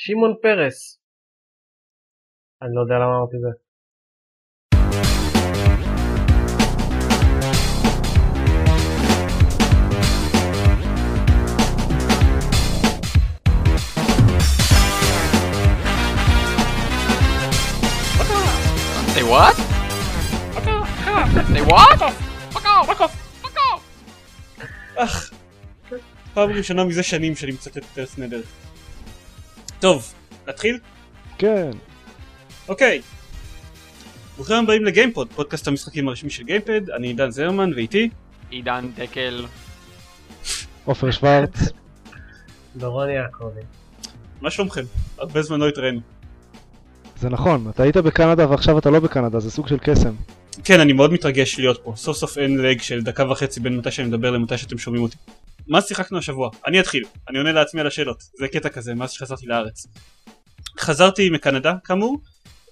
שמעון פרס. אני לא יודע למה אמרתי זה. Say what? Say what? Fuck off! Fuck off! Fuck off! אך, פעם ראשונה מזה שנים שאני מצטט את ארץ נהדרת. טוב, נתחיל? כן. אוקיי. ברוכים הבאים לגיימפוד, פודקאסט המשחקים הרשמי של גיימפד, אני עידן זרמן ואיתי עידן דקל. עופר שוורץ. דורון יעקבי. מה שלומכם? הרבה זמן לא התראינו. זה נכון, אתה היית בקנדה ועכשיו אתה לא בקנדה, זה סוג של קסם. כן, אני מאוד מתרגש להיות פה, סוף סוף אין לג של דקה וחצי בין מתי שאני מדבר למתי שאתם שומעים אותי. מה שיחקנו השבוע? אני אתחיל, אני עונה לעצמי על השאלות, זה קטע כזה מאז שחזרתי לארץ. חזרתי מקנדה כאמור,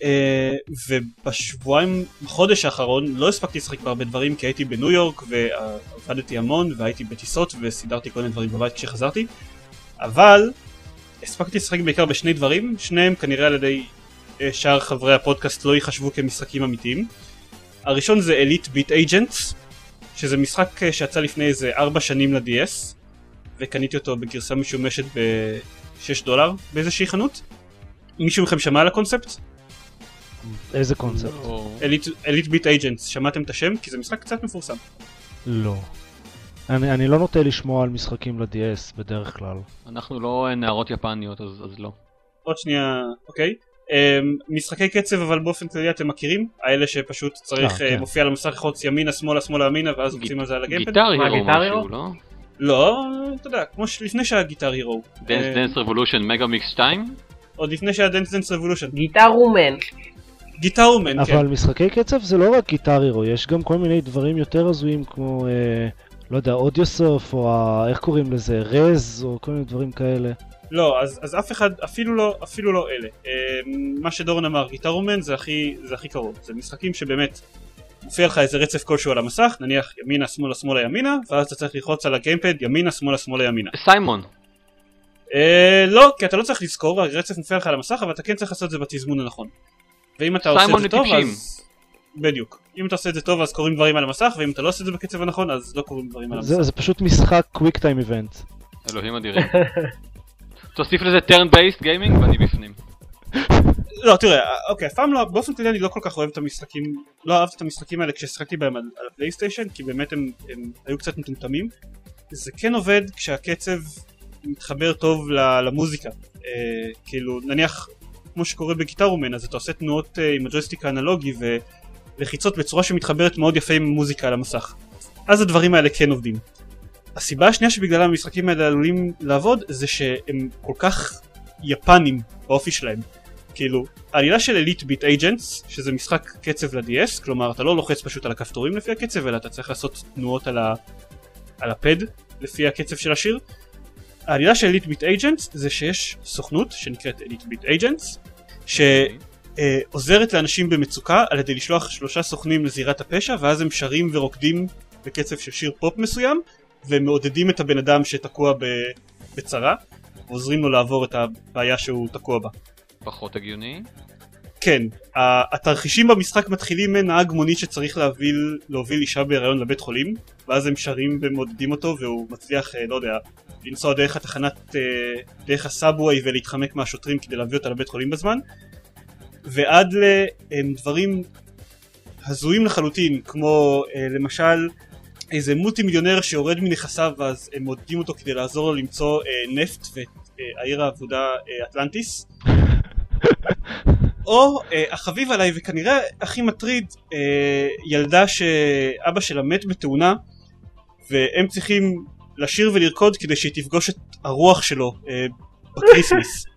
אה, ובשבועיים, בחודש האחרון לא הספקתי לשחק בהרבה דברים כי הייתי בניו יורק ועבדתי המון והייתי בטיסות וסידרתי כל מיני דברים בבית כשחזרתי, אבל הספקתי לשחק בעיקר בשני דברים, שניהם כנראה על ידי אה, שאר חברי הפודקאסט לא ייחשבו כמשחקים אמיתיים. הראשון זה אליט ביט אייג'נטס, שזה משחק אה, שיצא לפני איזה 4 שנים ל-DS, וקניתי אותו בגרסה משומשת ב-6 דולר באיזושהי חנות. מישהו מכם שמע על הקונספט? איזה קונספט? אליט ביט אייג'נטס, שמעתם את השם? כי זה משחק קצת מפורסם. לא. אני, אני לא נוטה לשמוע על משחקים ל-DS בדרך כלל. אנחנו לא נערות יפניות אז אז לא. עוד שנייה, אוקיי. Um, משחקי קצב אבל באופן כללי אתם מכירים? האלה שפשוט צריך אה, כן. מופיע על המסך לחוץ ימינה שמאלה שמאלה ימינה ואז עושים על זה על הגיימפד? גיטר הירו משהו? לא? לא, אתה יודע, כמו שלפני שהיה Guitar Hero. Dance אה, Dance Revolution Mega Mix 2? עוד לפני שהיה Dance Dance Revolution. Gitaroo Man. Gitaroo Man, כן. אבל משחקי קצב זה לא רק Guitar Hero, יש גם כל מיני דברים יותר הזויים כמו, אה, לא יודע, Audiosurf, או ה... איך קוראים לזה? Rez, או כל מיני דברים כאלה. לא, אז, אז אף אחד, אפילו לא, אפילו לא אלה. אה, מה שדורון אמר, Gitaroo Man זה הכי, זה הכי קרוב. זה משחקים שבאמת מופיע לך איזה רצף כלשהו על המסך, נניח ימינה שמאלה שמאלה ימינה, ואז אתה צריך ללחוץ על הגיימפד ימינה שמאלה שמאלה ימינה. סיימון. אה, לא, כי אתה לא צריך לזכור, הרצף מופיע לך על המסך, אבל אתה כן צריך לעשות את זה בתזמון הנכון. ואם אתה עושה את זה טוב. אז... בדיוק. אם אתה עושה את זה טוב אז קורים דברים על המסך, ואם אתה לא עושה את זה בקצב הנכון אז לא קורים דברים על המסך. זה, זה פשוט משחק קוויק טיים איבנט. אלוהים אדירים. תוסיף לזה turn based gaming ואני בפנים. לא, תראה, אוקיי, פעם לא, באופן כללי אני לא כל כך אוהב את המשחקים, לא אהבתי את המשחקים האלה כששיחקתי בהם על, על הפלייסטיישן, כי באמת הם, הם היו קצת מטומטמים. זה כן עובד כשהקצב מתחבר טוב למוזיקה. אה, כאילו, נניח, כמו שקורה בגיטר אומן, אז אתה עושה תנועות אה, עם הג'ויסטיק האנלוגי ולחיצות בצורה שמתחברת מאוד יפה עם המוזיקה על המסך. אז הדברים האלה כן עובדים. הסיבה השנייה שבגללה המשחקים האלה עלולים לעבוד זה שהם כל כך יפניים באופי שלהם. כאילו, העלילה של Elite Beat Agents, שזה משחק קצב ל-DS, כלומר אתה לא לוחץ פשוט על הכפתורים לפי הקצב, אלא אתה צריך לעשות תנועות על, ה... על הפד לפי הקצב של השיר. העלילה של Elite Beat Agents זה שיש סוכנות שנקראת Elite Beat Agents, שעוזרת לאנשים במצוקה על ידי לשלוח שלושה סוכנים לזירת הפשע, ואז הם שרים ורוקדים בקצב של שיר פופ מסוים, ומעודדים את הבן אדם שתקוע. בצרה, ועוזרים לו לעבור את הבעיה שהוא תקוע בה. פחות הגיוני. כן, התרחישים במשחק מתחילים מנהג מונית שצריך להוביל, להוביל אישה בהיריון לבית חולים ואז הם שרים ומעודדים אותו והוא מצליח, אה, לא יודע, לנסוע דרך התחנת, אה, דרך הסאבווי ולהתחמק מהשוטרים כדי להביא אותה לבית חולים בזמן ועד לדברים הזויים לחלוטין כמו אה, למשל איזה מולטי-מיליונר שיורד מנכסיו ואז הם מעודדים אותו כדי לעזור לו למצוא אה, נפט ואת אה, העיר האבודה אה, אטלנטיס או אה, החביב עליי וכנראה הכי מטריד אה, ילדה שאבא שלה מת בתאונה והם צריכים לשיר ולרקוד כדי שהיא תפגוש את הרוח שלו אה, ב Christmas.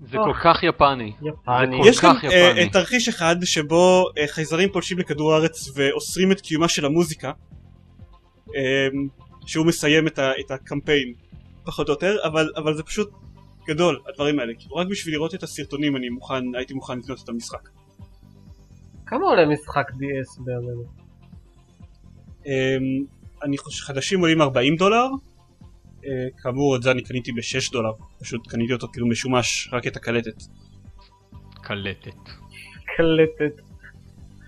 זה. כל כך יפני. יפני. יש גם. אה, תרחיש אחד שבו אה, חייזרים פולשים לכדור הארץ ואוסרים את קיומה של המוזיקה אה, שהוא מסיים את, ה, את הקמפיין פחות או יותר אבל, אבל זה פשוט גדול הדברים האלה כאילו רק בשביל לראות את הסרטונים אני מוכן הייתי מוכן לקנות את המשחק כמה עולה משחק DS בימינו? אמ, אני חושב חדשים עולים 40 דולר, כאמור את זה אני קניתי ב-6 דולר, פשוט קניתי אותו כאילו משומש רק את הקלטת. קלטת. קלטת.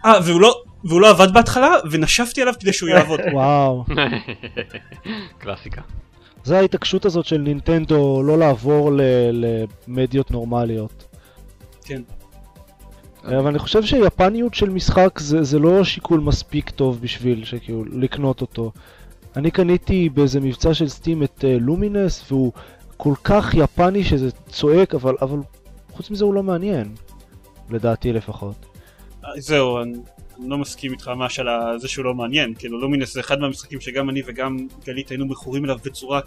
אה והוא לא, והוא לא עבד בהתחלה ונשפתי עליו כדי שהוא יעבוד. וואו. קלאסיקה. זה ההתעקשות הזאת של נינטנדו לא לעבור ל- למדיות נורמליות. כן. אבל אני חושב שיפניות של משחק זה, זה לא שיקול מספיק טוב בשביל שכאילו לקנות אותו. אני קניתי באיזה מבצע של סטים את לומינס uh, והוא כל כך יפני שזה צועק אבל, אבל חוץ מזה הוא לא מעניין. לדעתי לפחות. אה, זהו, אני, אני לא מסכים איתך ממש על זה שהוא לא מעניין, כאילו לומינס זה אחד מהמשחקים שגם אני וגם גלית היינו מכורים אליו בצורה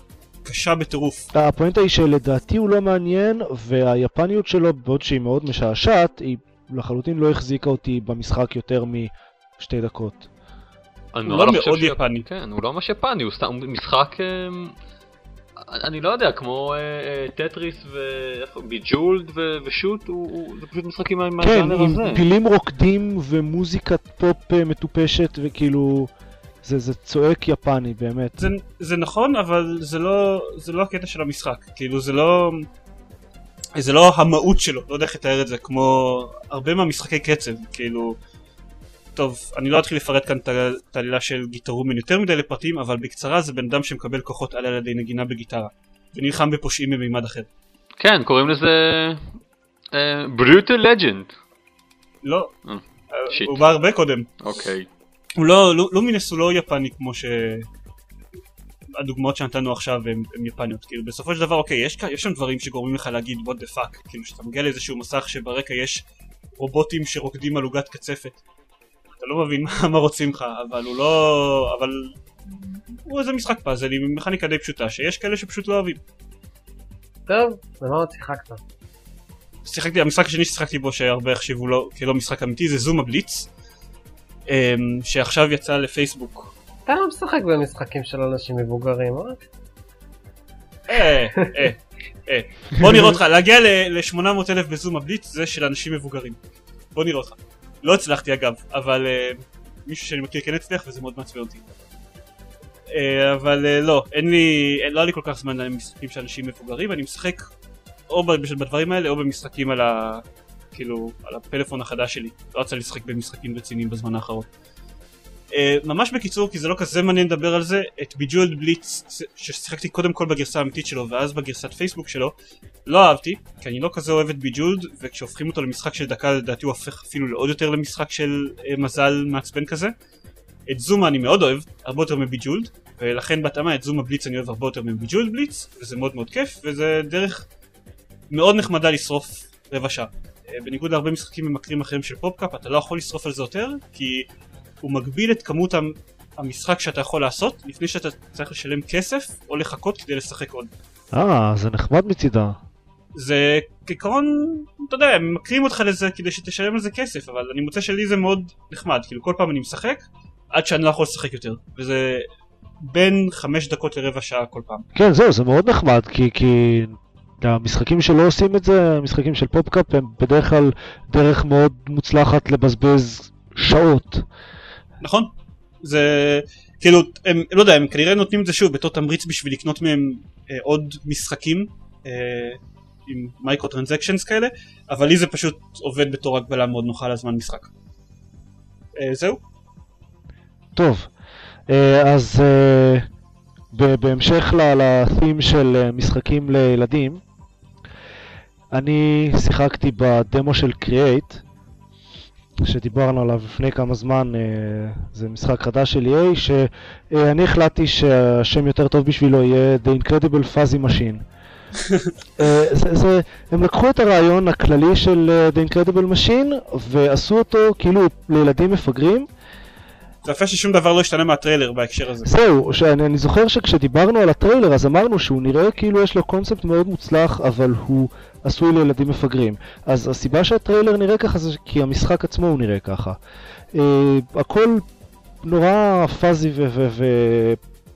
קשה בטירוף. הפואנטה היא שלדעתי הוא לא מעניין והיפניות שלו בעוד שהיא מאוד משעשעת היא לחלוטין לא החזיקה אותי במשחק יותר משתי דקות. אני הוא נורא לא חושב מאוד ש- יפני. כן, הוא לא ממש יפני, הוא סתם משחק... אמ, אני לא יודע, כמו אה, אה, טטריס ואיפה, ביג'ולד ו- ושוט, הוא- הוא- זה פשוט משחקים מה- כן, מהז'אנר עם הזה. פילים רוקדים ומוזיקת פופ אה, מטופשת וכאילו זה, זה צועק יפני באמת. זה, זה נכון, אבל זה לא, זה לא הקטע של המשחק, כאילו זה לא... זה לא המהות שלו, לא יודע איך לתאר את זה, כמו הרבה מהמשחקי קצב, כאילו... טוב, אני לא אתחיל לפרט כאן את העלילה של גיטרומן יותר מדי לפרטים, אבל בקצרה זה בן אדם שמקבל כוחות על ידי נגינה בגיטרה, ונלחם בפושעים ממימד אחר. כן, קוראים לזה... ברוטל לג'נד. לא, אה, אה. הוא בא הרבה קודם. אוקיי. הוא לא, לא, לומינס הוא לא יפני כמו ש... הדוגמאות שנתנו עכשיו הם יפניות, כאילו בסופו של דבר אוקיי, יש, יש שם דברים שגורמים לך להגיד what the fuck, כאילו שאתה מגיע לאיזשהו מסך שברקע יש רובוטים שרוקדים על עוגת קצפת. אתה לא מבין מה, מה רוצים לך, אבל הוא לא... אבל... הוא איזה משחק פאזל עם מכניקה די פשוטה, שיש כאלה שפשוט לא אוהבים. טוב, במה עוד שיחקת? שיחקתי, המשחק השני ששיחקתי בו שהרבה החשיבו לו כלא משחק אמיתי זה זום הבליץ, אמ, שעכשיו יצא לפייסבוק. אתה לא משחק במשחקים של אנשים מבוגרים, אה? אה, אה, אה. בוא נראה אותך, להגיע ל-800 אלף בזום הבליץ זה של אנשים מבוגרים. בוא נראה אותך. לא הצלחתי אגב, אבל אה, מישהו שאני מכיר כן הצליח וזה מאוד מעצבן אותי. אה, אבל אה, לא, אין לי, אין- לא היה לי כל כך זמן למשחקים של אנשים מבוגרים, אני משחק או בדברים האלה או במשחקים על ה... כאילו, על הפלאפון החדש שלי. לא יצא לשחק במשחקים רציניים בזמן האחרון. Uh, ממש בקיצור כי זה לא כזה מעניין לדבר על זה את ביג'ואלד בליץ ששיחקתי קודם כל בגרסה האמיתית שלו ואז בגרסת פייסבוק שלו לא אהבתי כי אני לא כזה אוהב את Bejeweled וכשהופכים אותו למשחק של דקה לדעתי הוא הופך אפילו לעוד יותר למשחק של uh, מזל מעצבן כזה. את Zuma אני מאוד אוהב הרבה יותר מ Bejeweled ולכן בהתאמה את Zuma Blitz אני אוהב הרבה יותר מ Bejeweled Blitz וזה מאוד מאוד כיף וזה דרך מאוד נחמדה לשרוף רבע שעה. אה, בניגוד להרבה משחקים ממכרים אחרים של PopCap אתה לא יכול לשרוף על זה יותר כי הוא מגביל את כמות המ- המשחק שאתה יכול לעשות לפני שאתה צריך לשלם כסף או לחכות כדי לשחק עוד. אה, זה נחמד מצידה. זה כעיקרון, אתה יודע, הם מקרים אותך לזה כדי שתשלם על זה כסף, אבל אני מוצא שלי זה מאוד נחמד, כאילו כל פעם אני משחק עד שאני לא יכול לשחק יותר, וזה בין חמש דקות לרבע שעה כל פעם. כן, זהו, זה מאוד נחמד, כי, כי המשחקים שלא עושים את זה, המשחקים של פופקאפ, הם בדרך כלל דרך מאוד מוצלחת לבזבז שעות. נכון? זה כאילו, הם לא יודע, הם כנראה נותנים את זה שוב בתור תמריץ בשביל לקנות מהם אה, עוד משחקים אה, עם מייקרו טרנזקשנס כאלה, אבל לי זה פשוט עובד בתור הגבלה מאוד נוחה לזמן משחק. אה, זהו? טוב, אה, אז אה, בהמשך ל- לתים של אה, משחקים לילדים, אני שיחקתי בדמו של קריאייט, שדיברנו עליו לפני כמה זמן, אה, זה משחק חדש של EA, שאני החלטתי שהשם יותר טוב בשבילו יהיה The Incredible Fuzzy Machine. אה, זה, זה, הם לקחו את הרעיון הכללי של אה, The Incredible Machine ועשו אותו כאילו לילדים מפגרים, זה יפה ששום דבר לא השתנה מהטריילר בהקשר הזה. זהו, שאני אני זוכר שכשדיברנו על הטריילר אז אמרנו שהוא נראה כאילו יש לו קונספט מאוד מוצלח אבל הוא עשוי לילדים מפגרים. אז הסיבה שהטריילר נראה ככה זה כי המשחק עצמו הוא נראה ככה. Uh, הכל נורא פאזי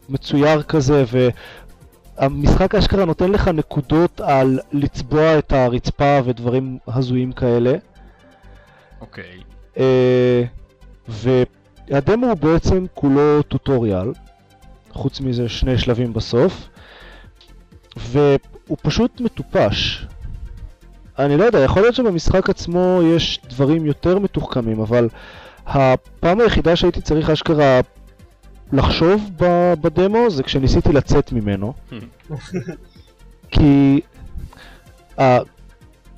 ומצויר כזה והמשחק אשכרה נותן לך נקודות על לצבוע את הרצפה ודברים הזויים כאלה. אוקיי. אה, והדמו הוא בעצם כולו טוטוריאל, חוץ מזה שני שלבים בסוף, והוא פשוט מטופש. אני לא יודע, יכול להיות שבמשחק עצמו יש דברים יותר מתוחכמים, אבל הפעם היחידה שהייתי צריך אשכרה לחשוב בדמו זה כשניסיתי לצאת ממנו. כי uh,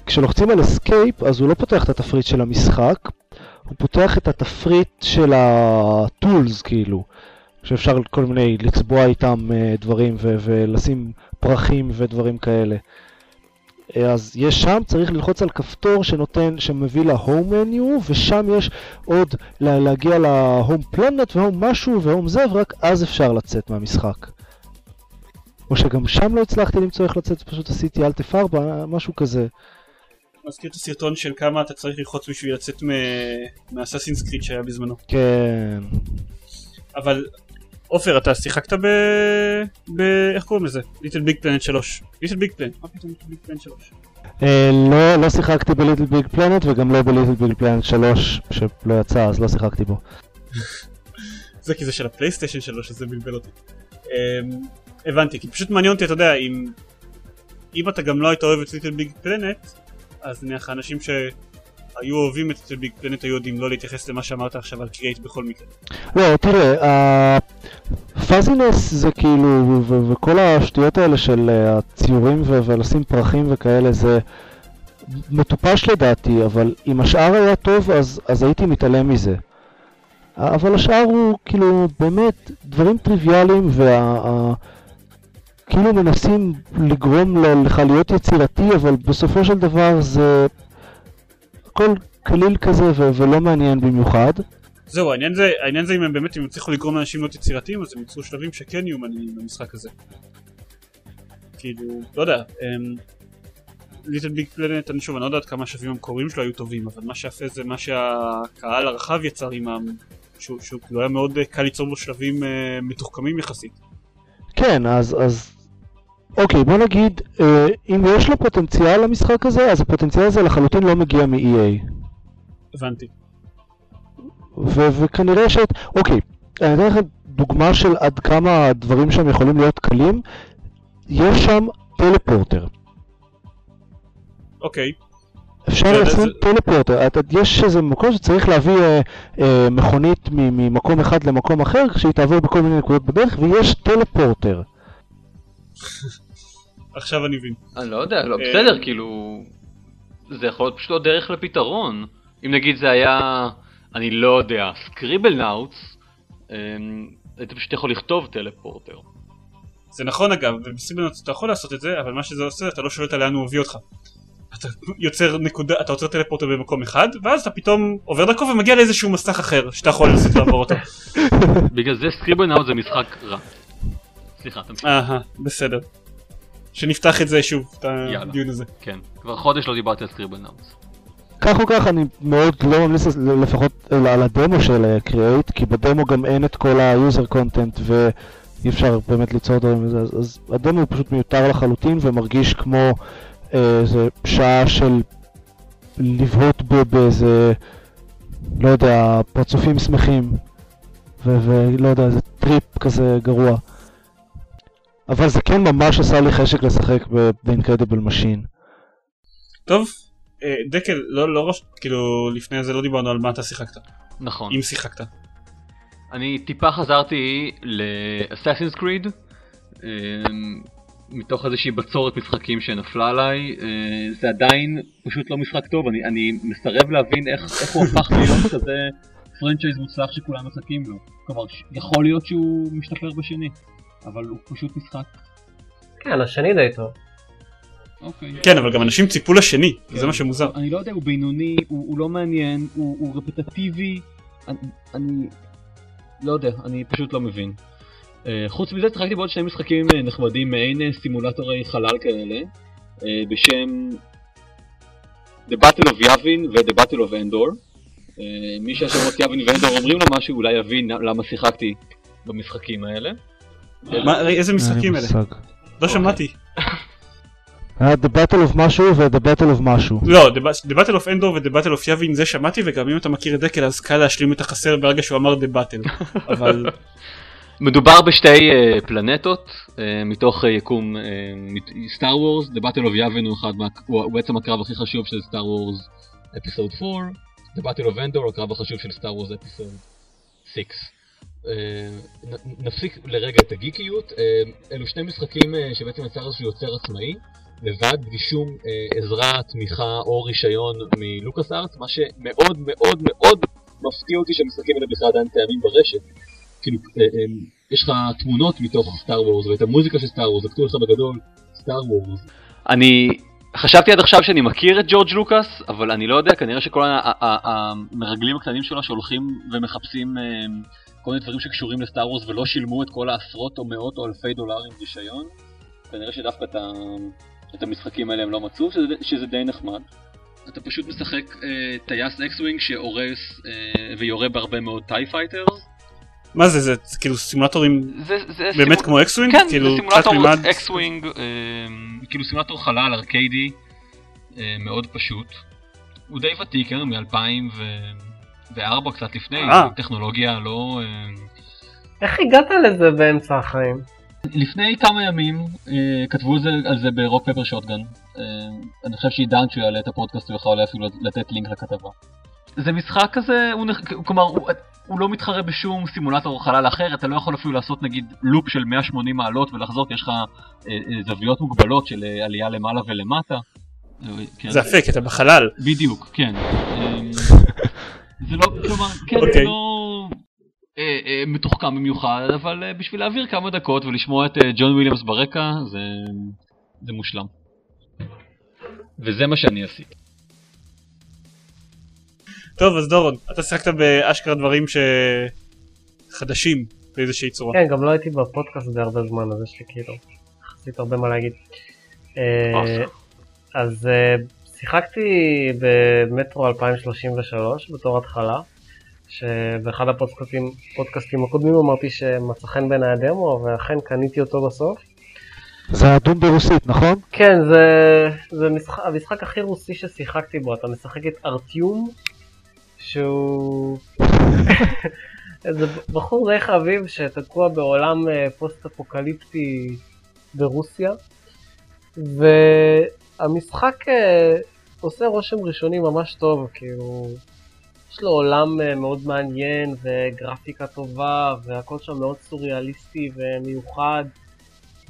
כשלוחצים על escape אז הוא לא פותח את התפריט של המשחק, הוא פותח את התפריט של ה tools כאילו, שאפשר כל מיני לצבוע איתם uh, דברים ו- ולשים פרחים ודברים כאלה. אה, אז יש שם, צריך ללחוץ על כפתור שנותן, שמביא להום מניו, ושם יש עוד לה, להגיע להום פלנט והום משהו והום זה, ורק אז אפשר לצאת מהמשחק. או שגם שם לא הצלחתי למצוא איך לצאת, פשוט עשיתי אלט F4, משהו כזה. מזכיר את הסרטון של כמה אתה צריך ללחוץ בשביל לצאת מ Assassin's Creed שהיה בזמנו. כן. אבל עופר אתה שיחקת ב... ב... איך קוראים לזה? ליטל ביג פלנט 3. ליטל ביג פלנט. מה פתאום LittleBigPlanet 3? אה, לא, לא שיחקתי ב LittleBigPlanet וגם לא ב LittleBigPlanet 3 שלא יצא אז לא שיחקתי בו. זה כי זה של ה PlayStation 3 אז זה בלבל אותי. אמ, הבנתי כי פשוט מעניין אותי אתה יודע אם אם אתה גם לא היית אוהב את LittleBigPlanet אז נניח האנשים שהיו אוהבים את ביג פלנט היו יודעים לא להתייחס למה שאמרת עכשיו על קריאייט בכל מקרה. לא, תראה, הפאזינס זה כאילו, וכל השטויות האלה של אה, הציורים ולשים פרחים וכאלה זה מטופש לדעתי, אבל אם השאר היה טוב אז, אז הייתי מתעלם מזה. אבל השאר הוא כאילו באמת דברים טריוויאליים וה... ה- כאילו מנסים לגרום לך להיות יצירתי, אבל בסופו של דבר זה הכל קליל כזה ו- ולא מעניין במיוחד. זהו העניין זה העניין זה אם הם באמת אם יצליחו לגרום לאנשים להיות יצירתיים אז הם ייצרו שלבים שכן יהיו מעניינים במשחק הזה. כאילו לא יודע. ליטל ביג פלנט אני שוב אני לא יודע עד כמה השלבים המקוריים שלו היו טובים אבל מה שיפה זה מה שהקהל הרחב יצר עימם שהוא, שהוא כאילו היה מאוד אה, קל ליצור בו שלבים uh, מתוחכמים יחסית. כן, אז, אז אוקיי, בוא נגיד, אה, אם יש לו פוטנציאל למשחק הזה, אז הפוטנציאל הזה לחלוטין לא מגיע מ-EA. הבנתי. ו- וכנראה ש... אוקיי, אני אתן לכם דוגמה של עד כמה הדברים שם יכולים להיות קלים. יש שם טלפורטר. אוקיי. אפשר לשים זה- טלפורטר, אתה, יש איזה מקום שצריך להביא אה, אה, מכונית ממקום אחד למקום אחר, שהיא תעבור בכל מיני נקודות בדרך, ויש טלפורטר. עכשיו אני מבין. אני לא יודע, לא, אה, בסדר, כאילו... זה יכול להיות פשוט לא דרך לפתרון. אם נגיד זה היה, אני לא יודע, סקריבל נאוטס, היית פשוט יכול לכתוב טלפורטר. זה נכון אגב, ובסיבנות אתה יכול לעשות את זה, אבל מה שזה עושה אתה לא שואל אותה לאן הוא מביא אותך. אתה יוצר נקודה, אתה יוצר טלפורטר במקום אחד, ואז אתה פתאום עובר דרכו ומגיע לאיזשהו מסך אחר שאתה יכול לנסות לעבור אותו. בגלל זה Scribblenauts זה משחק רע. סליחה, תמשיך. אהה, בסדר. שנפתח את זה שוב, את. הדיון הזה. כן, כבר חודש לא דיברתי על Scribblenauts. כך או כך אני מאוד לא ממליץ לפחות על הדמו של Create, כי בדמו גם אין את כל ה user content ואי אפשר באמת ליצור דברים וזה, אז, אז הדמו הוא פשוט מיותר לחלוטין ומרגיש כמו אה, איזה שעה של לבהות בו באיזה, לא יודע, פרצופים שמחים, ולא יודע, איזה trip כזה גרוע. אבל זה כן ממש עשה לי חשק לשחק ב Incredible Machine. טוב, אה, דקל, לא, לא ראש, כאילו לפני זה לא דיברנו על מה אתה שיחקת, נכון. אם שיחקת. אני טיפה חזרתי ל Assassin's Creed, מתוך איזושהי בצורת משחקים שנפלה עליי, אה, זה עדיין פשוט לא משחק טוב, אני, אני מסרב להבין איך, איך הוא הפך להיות כזה פרנצ'ייז מוצלח שכולם מחכים לו. כלומר, יכול להיות שהוא משתפר בשני, אבל הוא פשוט משחק, כן, השני די טוב. אוקיי. כן, אבל גם אנשים ציפו לשני, זה מה שמוזר. אני לא יודע, הוא בינוני, הוא, הוא לא מעניין, הוא, הוא רפטטיבי, אני, אני לא יודע, אני פשוט לא מבין. Uh, חוץ מזה שיחקתי בעוד שני משחקים uh, נחמדים, מעין uh, סימולטורי חלל כאלה, uh, בשם The Battle of Yavin ו-The Battle of Endor. Uh, מי שהשמות יבין ואנדור אומרים לו משהו, אולי יבין למה שיחקתי במשחקים האלה. מה, איזה משחקים אלה? לא שמעתי. היה The Battle of משהו ו-The Battle of משהו. לא, The Ba- The Battle of Endor ו-The Battle of Yavin זה שמעתי וגם אם אתה מכיר את דקל אז קל להשלים את החסר ברגע שהוא אמר The Battle. אבל מדובר בשתי uh, פלנטות uh, מתוך uh, יקום סטאר וורס, The Battle of Yavin הוא, אחד מה, הוא, הוא בעצם הקרב הכי חשוב של סטאר וורס אפיסוד 4, The Battle of Endor הקרב החשוב של סטאר וורס אפיסוד 6. Uh, נפסיק לרגע את הגיקיות, uh, אלו שני משחקים uh, שבעצם יצר איזשהו יוצר עצמאי, לבד, בלי שום עזרה, תמיכה או רישיון מלוקאס ארץ, מה שמאוד מאוד מאוד מפתיע אותי שהמשחקים האלה בכלל עדיין קיימים ברשת. כאילו, אה, אה, יש לך תמונות מתוך סטאר וורס ואת המוזיקה של סטאר וורס, זה כתוב לך בגדול סטאר וורס. אני חשבתי עד עכשיו שאני מכיר את ג'ורג' לוקאס, אבל אני לא יודע, כנראה שכל המרגלים הקטנים שלו שהולכים ומחפשים אה, כל מיני דברים שקשורים לסטאר וורס ולא שילמו את כל העשרות או מאות או אלפי דולרים רישיון, כנראה שדווקא את המשחקים האלה הם לא מצאו, שזה, שזה די נחמד. אתה פשוט משחק אה, טייס X-Wing שהורס אה, ויורה בהרבה מאוד TIE Fighters מה זה, זה, כאילו סימולטורים זה, זה באמת סימול... כמו X-Wing? כן, כאילו, זה סימולטור X-Wing, אה, כאילו סימולטור חלל ארקיידי, אה, מאוד פשוט. הוא די ותיק, כן, מ-2004 קצת לפני, אה. טכנולוגיה לא... אה... איך הגעת לזה באמצע החיים? לפני כמה ימים אה, כתבו על זה, על זה ב Rock Paper Shotgun. אה, אני חושב שעידן שהוא יעלה את הפודקאסט הוא יכול אפילו לתת לינק לכתבה. זה משחק כזה, הוא, כלומר, הוא, הוא לא מתחרה בשום סימולטור חלל אחר, אתה לא יכול אפילו לעשות נגיד לופ של 180 מעלות ולחזור, כי יש לך אה, אה, זוויות מוגבלות של עלייה למעלה ולמטה. זה כי אתה בחלל. בדיוק, כן. זה לא, כלומר, כן, זה אוקיי. לא אה, אה, מתוחכם במיוחד, אבל אה, בשביל להעביר כמה דקות ולשמוע את אה, ג'ון וויליאמס ברקע, זה, זה מושלם. וזה מה שאני עשיתי. טוב אז דורון אתה שיחקת באשכרה דברים שחדשים באיזושהי צורה. כן גם לא הייתי בפודקאסט הזה הרבה זמן אז יש לי כאילו יחסית הרבה מה להגיד. אה, אז אה, שיחקתי במטרו 2033 בתור התחלה. שבאחד הפודקאסטים הקודמים אמרתי שמצא חן בעיניי הדמו ואכן קניתי אותו בסוף. זה הדום ברוסית נכון? כן זה, זה משחק, המשחק הכי רוסי ששיחקתי בו אתה משחק את ארטיום שהוא איזה בחור די חביב שתקוע בעולם אה, פוסט אפוקליפטי ברוסיה והמשחק אה, עושה רושם ראשוני ממש טוב כאילו יש לו עולם אה, מאוד מעניין וגרפיקה טובה והכל שם מאוד סוריאליסטי ומיוחד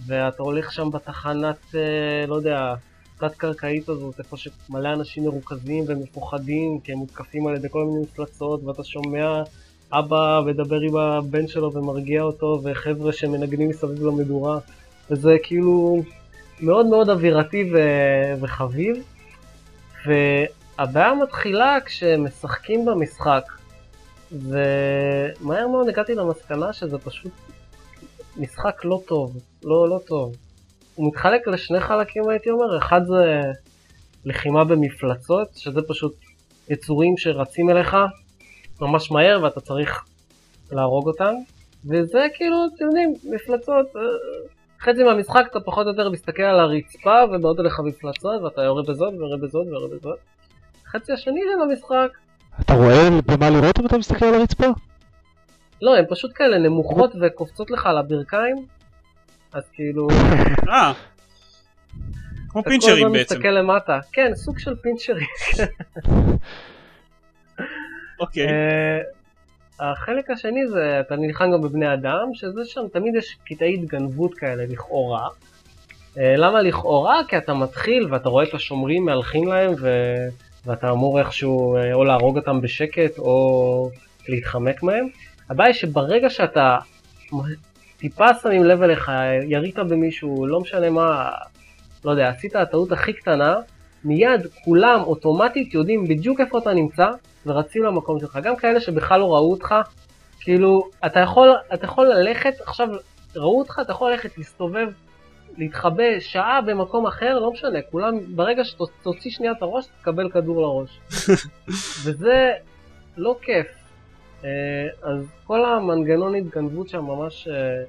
ואתה הולך שם בתחנת לא יודע התת-קרקעית הזאת, איפה שמלא אנשים מרוכזים ומפוחדים כי הם מותקפים על ידי כל מיני מפלצות ואתה שומע אבא מדבר עם הבן שלו ומרגיע אותו וחבר'ה שמנגנים מסביב למדורה וזה כאילו מאוד מאוד אווירתי ו- וחביב והבעיה מתחילה כשמשחקים במשחק ומהר מאוד הגעתי למסקנה שזה פשוט משחק לא טוב, לא לא טוב. הוא מתחלק לשני חלקים הייתי אומר, אחד זה לחימה במפלצות, שזה פשוט יצורים שרצים אליך ממש מהר ואתה צריך להרוג אותם, וזה כאילו, אתם יודעים, מפלצות, אה, חצי מהמשחק אתה פחות או יותר מסתכל על הרצפה ובאות אליך מפלצות ואתה יורה בזאת ויורה בזאת ויורה בזאת. חצי השני של המשחק. אתה רואה במה לראות אם אתה מסתכל על הרצפה? לא, הן פשוט כאלה נמוכות וקופצות לך על הברכיים, אז כאילו... אה. כמו פינצ'רים בעצם. אתה כל הזמן מסתכל למטה. כן, סוג של פינצ'רים. אוקיי. החלק השני זה, אתה נלחם גם בבני אדם, שזה שם תמיד יש קטעי התגנבות כאלה לכאורה. אה, למה לכאורה? כי אתה מתחיל ואתה רואה את השומרים מהלכים להם ו... ואתה אמור איכשהו אה, או להרוג אותם בשקט או להתחמק מהם. הבעיה היא שברגע שאתה טיפה שמים לב אליך, ירית במישהו, לא משנה מה, לא יודע, עשית הטעות הכי קטנה, מיד כולם אוטומטית יודעים בדיוק איפה אתה נמצא ורצים למקום שלך. גם כאלה שבכלל לא ראו אותך, כאילו, אתה יכול, אתה יכול ללכת, עכשיו ראו אותך, אתה יכול ללכת, להסתובב, להתחבא שעה במקום אחר, לא משנה, כולם, ברגע שתוציא שנייה את הראש, תקבל כדור לראש. וזה לא כיף. אה, אז כל המנגנון התגנבות שם ממש אה,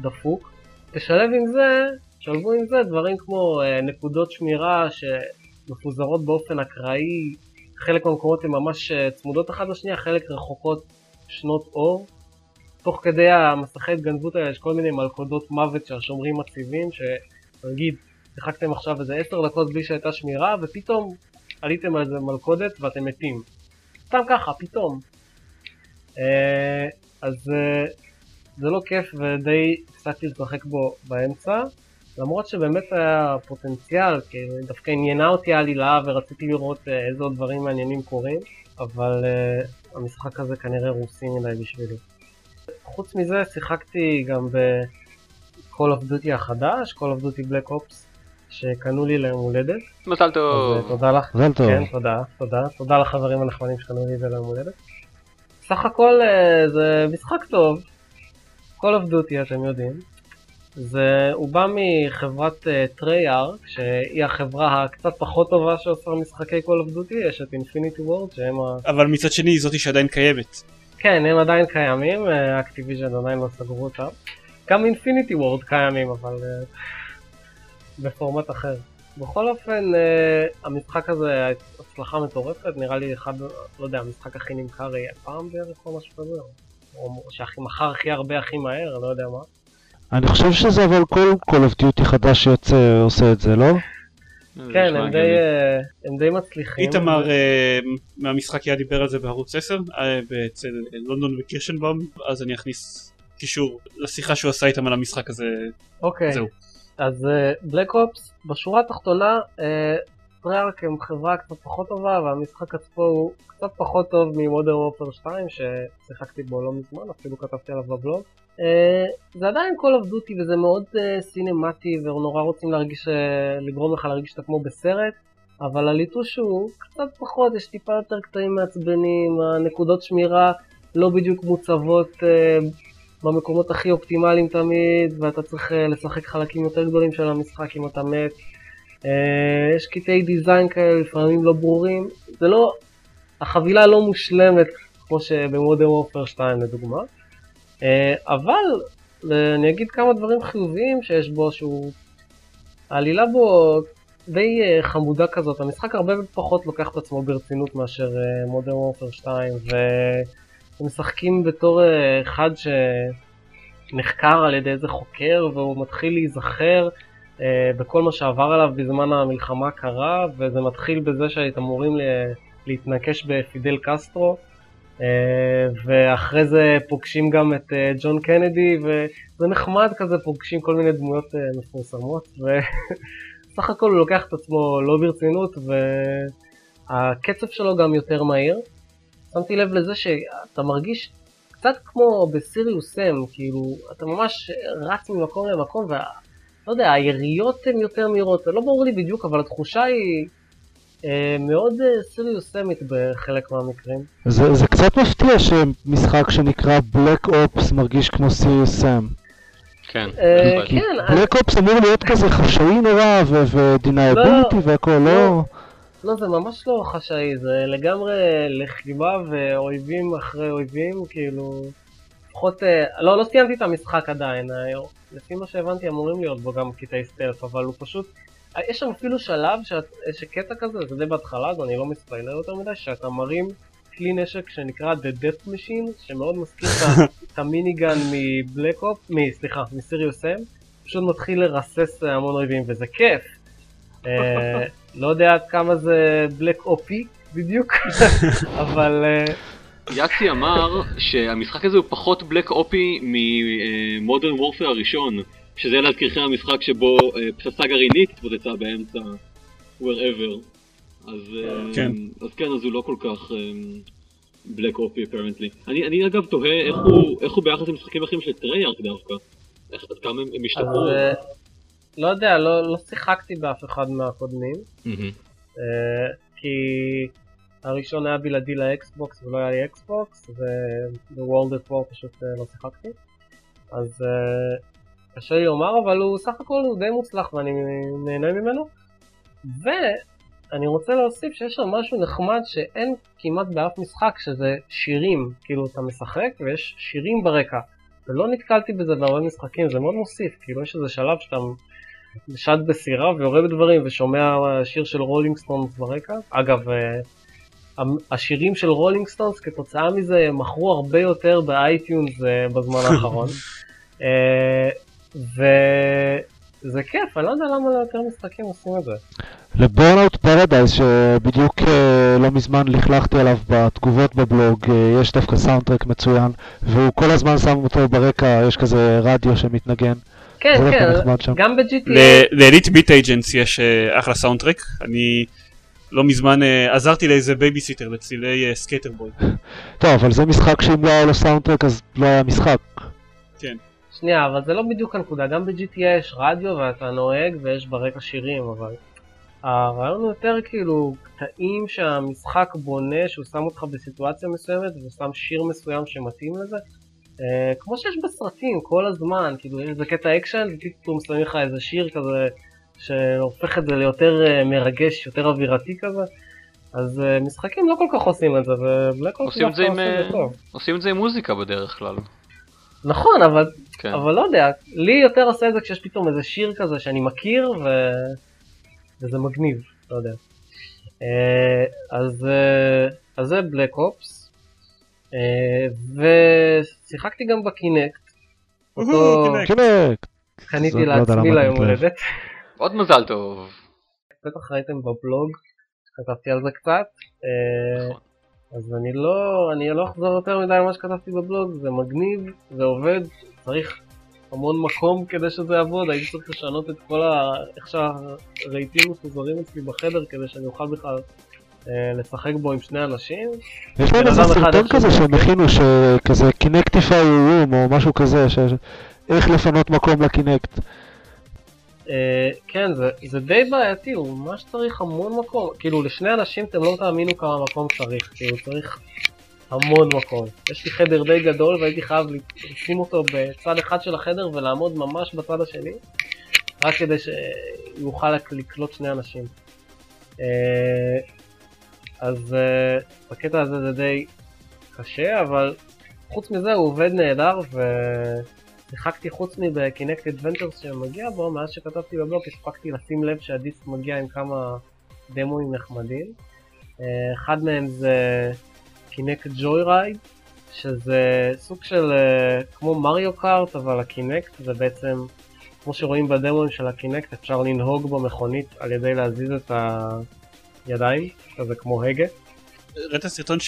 דפוק. תשלב עם זה, שלבו עם זה דברים כמו אה, נקודות שמירה שמפוזרות באופן אקראי, חלק מהמקומות הן ממש צמודות אחת לשנייה, חלק רחוקות שנות אור. תוך כדי המסכי התגנבות האלה יש כל מיני מלכודות מוות שהשומרים מציבים, שנגיד, שיחקתם עכשיו איזה עשר דקות בלי שהייתה שמירה, ופתאום עליתם על איזה מלכודת ואתם מתים. סתם ככה, פתאום. אה, אז אה, זה לא כיף ודי הפסקתי לשחק בו באמצע, למרות שבאמת היה פוטנציאל, כאילו דווקא עניינה אותי העלילה ורציתי לראות אה, איזה עוד דברים מעניינים קורים, אבל uh, המשחק הזה כנראה רוסי מדי בשבילי. חוץ מזה שיחקתי גם ב-call of duty החדש, call of duty black ops, שקנו לי ליום הולדת. מזל טוב. אה, תודה לך. מזל טוב. כן, תודה, תודה. תודה לחברים הנחמדים שקנו לי את זה ליום הולדת. סך הכל אה, זה משחק טוב. Call of Duty אתם יודעים. זה, הוא בא מחברת Treyarch, שהיא החברה הקצת פחות טובה שעושה משחקי Call of Duty, יש את Infinity Ward שהם ה... אבל מצד שני היא זאתי שעדיין קיימת. כן, הם עדיין קיימים, Activision עדיין לא סגרו אותם. גם Infinity World קיימים, אבל אה, בפורמט אחר. בכל אופן, אה, המשחק הזה הצלחה מטורפת, נראה לי אחד, לא יודע, המשחק הכי נמכר אי פעם בערך או משהו כזה, או שהכי מכר הכי הרבה הכי מהר, לא יודע מה. אני חושב שזה אבל כל Call of Duty חדש שיוצא עושה את זה, לא? כן, נשמע הם די. אה, הם די מצליחים. איתמר אה, מהמשחק היה דיבר על זה בערוץ 10 אה, אצל לונדון וקירשנבאום אז אני אכניס קישור לשיחה שהוא עשה איתם על המשחק הזה אוקיי, זהו. אז בלק אופס, בשורה התחתונה, טריארק הם חברה קצת פחות טובה, והמשחק עצמו הוא קצת פחות טוב ממודר וופר 2, ששיחקתי בו לא מזמן, אפילו כתבתי עליו בבלוג. אה, זה עדיין of Duty וזה מאוד אה, סינמטי, ונורא רוצים להרגיש, אה, לגרום לך להרגיש שאתה כמו בסרט, אבל הליטוש הוא קצת פחות, יש טיפה יותר קטעים מעצבנים, הנקודות שמירה לא בדיוק מוצבות במקומות הכי אופטימליים תמיד, ואתה צריך לשחק חלקים יותר גדולים של המשחק אם אתה מת. יש קטעי דיזיין כאלה לפעמים לא ברורים, זה לא, החבילה לא מושלמת כמו שבמודר וופר 2 לדוגמה, אבל אה, אני אגיד כמה דברים חיוביים שיש בו, שהוא, העלילה בו די אה, חמודה כזאת, המשחק הרבה פחות לוקח את עצמו ברצינות מאשר מודר וופר 2, והם משחקים בתור אה, אחד שנחקר על ידי איזה חוקר והוא מתחיל להיזכר אה, בכל מה שעבר עליו בזמן המלחמה הקרה, וזה מתחיל בזה שהייתם אמורים להתנקש בפידל קסטרו, אה, ואחרי זה פוגשים גם את אה, ג'ון קנדי, וזה נחמד כזה, פוגשים כל מיני דמויות אה, מפורסמות, וסך הכל הוא לוקח את עצמו לא ברצינות, והקצב שלו גם יותר מהיר. שמתי לב לזה שאתה מרגיש קצת כמו בסיריוס סם, כאילו, אתה ממש רץ ממקום למקום, וה... לא יודע, היריות הן יותר מהירות, זה לא ברור לי בדיוק, אבל התחושה היא אה, מאוד אה, סיריוס סמית בחלק מהמקרים. זה, זה קצת מפתיע שמשחק שנקרא Black Ops מרגיש כמו סיריוס סאם. כן. אה, בהחלט. כן, אמור להיות כזה חשאי נורא ו-deniability והכל, לא... לא, זה ממש לא חשאי, זה לגמרי לחימה ואויבים אחרי אויבים, כאילו... לפחות... אה, לא, לא סיימתי את המשחק עדיין, אה, לפי מה שהבנתי אמורים להיות בו גם קטעי סטלף, אבל הוא פשוט... אה, יש שם אפילו שלב, שאת, יש קטע כזה, זה די בהתחלה, אז אני לא מספיילר יותר מדי, שאתה מרים כלי נשק שנקרא The Death Machine, שמאוד מזכיר את את המיניגן מבלק אופ, מ... סליחה, מסיריוס אם, פשוט מתחיל לרסס אה, המון אויבים, וזה כיף. אה, לא יודע עד כמה זה Black Ops-y בדיוק, אבל אה, Yahtzee אמר שהמשחק הזה הוא פחות Black Ops-y מ Modern Warfare הראשון, שזה להזכירכם המשחק שבו אה, פצצה גרעינית התפוצצה באמצע wherever. אז אה, כן. אז כן, אז הוא לא כל כך Black Ops-y apparently. אני אני אגב תוהה איך הוא- איך הוא ביחס למשחקים אחרים של Treyarch דווקא. איך- עד כמה הם הם אז השתפרו. אה, לא יודע, לא לא שיחקתי באף אחד מהקודמים. אה, כי הראשון היה בלעדי לאקסבוקס ולא היה לי אקסבוקס, ו-World at War פשוט לא שיחקתי. אז אה, קשה לי לומר, אבל הוא סך הכל הוא די מוצלח ואני נהנה ממנו. ואני רוצה להוסיף שיש שם משהו נחמד שאין כמעט באף משחק, שזה שירים. כאילו אתה משחק ויש שירים ברקע. ולא נתקלתי בזה בהרבה משחקים, זה מאוד מוסיף. כאילו יש איזה שלב שאתה שט בסירה ויורה בדברים ושומע שיר של רולינג סטונס ברקע. אגב, אה, השירים של רולינג סטונס כתוצאה מזה מכרו הרבה יותר ב iTunes אה, בזמן האחרון. וזה כיף, אני לא יודע למה יותר משחקים עושים את זה. ל Burnout Paradise שבדיוק אה, לא מזמן לכלכתי עליו בתגובות בבלוג, אה, יש דווקא סאונדטרק מצוין, והוא כל הזמן שם אותו ברקע, יש כזה רדיו שמתנגן. כן, דווקא כן. גם ב-GTA. ל Elite Beat Agents יש אה, אחלה סאונד טרק, אני לא מזמן אה, עזרתי לאיזה בייביסיטר לצלילי Sk8er Boi. טוב, אבל זה משחק שאם לא היה לו סאונדטרק אז לא היה משחק. שנייה, אבל זה לא בדיוק הנקודה, גם ב-GTA יש רדיו ואתה נוהג ויש ברקע שירים, אבל הרעיון הוא יותר כאילו קטעים שהמשחק בונה, שהוא שם אותך בסיטואציה מסוימת ושם שיר מסוים שמתאים לזה. אה, כמו שיש בסרטים כל הזמן, כאילו יש איזה קטע אקשן ופתאום שמים לך איזה שיר כזה שהופך את זה ליותר אה, מרגש, יותר אווירתי כזה. אז אה, משחקים לא כל כך עושים את זה, ו Black. עושים את זה עם מוזיקה בדרך כלל. נכון, אבל כן. אבל לא יודע, לי יותר עושה את זה כשיש פתאום איזה שיר כזה שאני מכיר ו... וזה מגניב, לא יודע. אה, אז, אה, אז זה בלק אופס, אה, ושיחקתי גם בקינקט, אותו קינקט. קניתי לא לעצמי ליום. הולדת, עוד מזל טוב. בטח ראיתם בבלוג, כתבתי על זה קצת, אה, נכון. אז אני לא, אני לא אחזור יותר מדי למה שכתבתי בבלוג, זה מגניב, זה עובד, צריך המון מקום כדי שזה יעבוד, הייתי צריך לשנות את כל ה... איך שהרהיטים מפוזרים אצלי בחדר כדי שאני אוכל בכלל אה, לשחק בו עם שני אנשים. יש להם איזה סרטון כזה שהם. הכינו, שכזה קינקטיפיי רום או משהו כזה, ש- איך לפנות מקום לקינקט. אה, כן, זה, זה די בעייתי, הוא ממש צריך המון מקום, כאילו לשני אנשים אתם לא תאמינו כמה מקום צריך, כאילו צריך המון מקום. יש לי חדר די גדול והייתי חייב לשים אותו בצד אחד של החדר ולעמוד ממש בצד השני, רק כדי שיוכל לק- לקלוט שני אנשים. אה, אז אה, בקטע הזה זה די קשה, אבל חוץ מזה הוא עובד נהדר ו... שיחקתי חוץ מב Kinect Adventures שמגיע בו, מאז שכתבתי בבלוג הספקתי לשים לב שהדיסק מגיע עם כמה דמוים נחמדים. אה, אחד מהם זה Kinect Joy Ride, שזה סוג של אה, כמו Mario Kart, אבל ה Kinect זה בעצם, כמו שרואים בדמוים של ה Kinect, אפשר לנהוג במכונית על ידי להזיז את הידיים, כזה כמו הגה. ראית סרטון.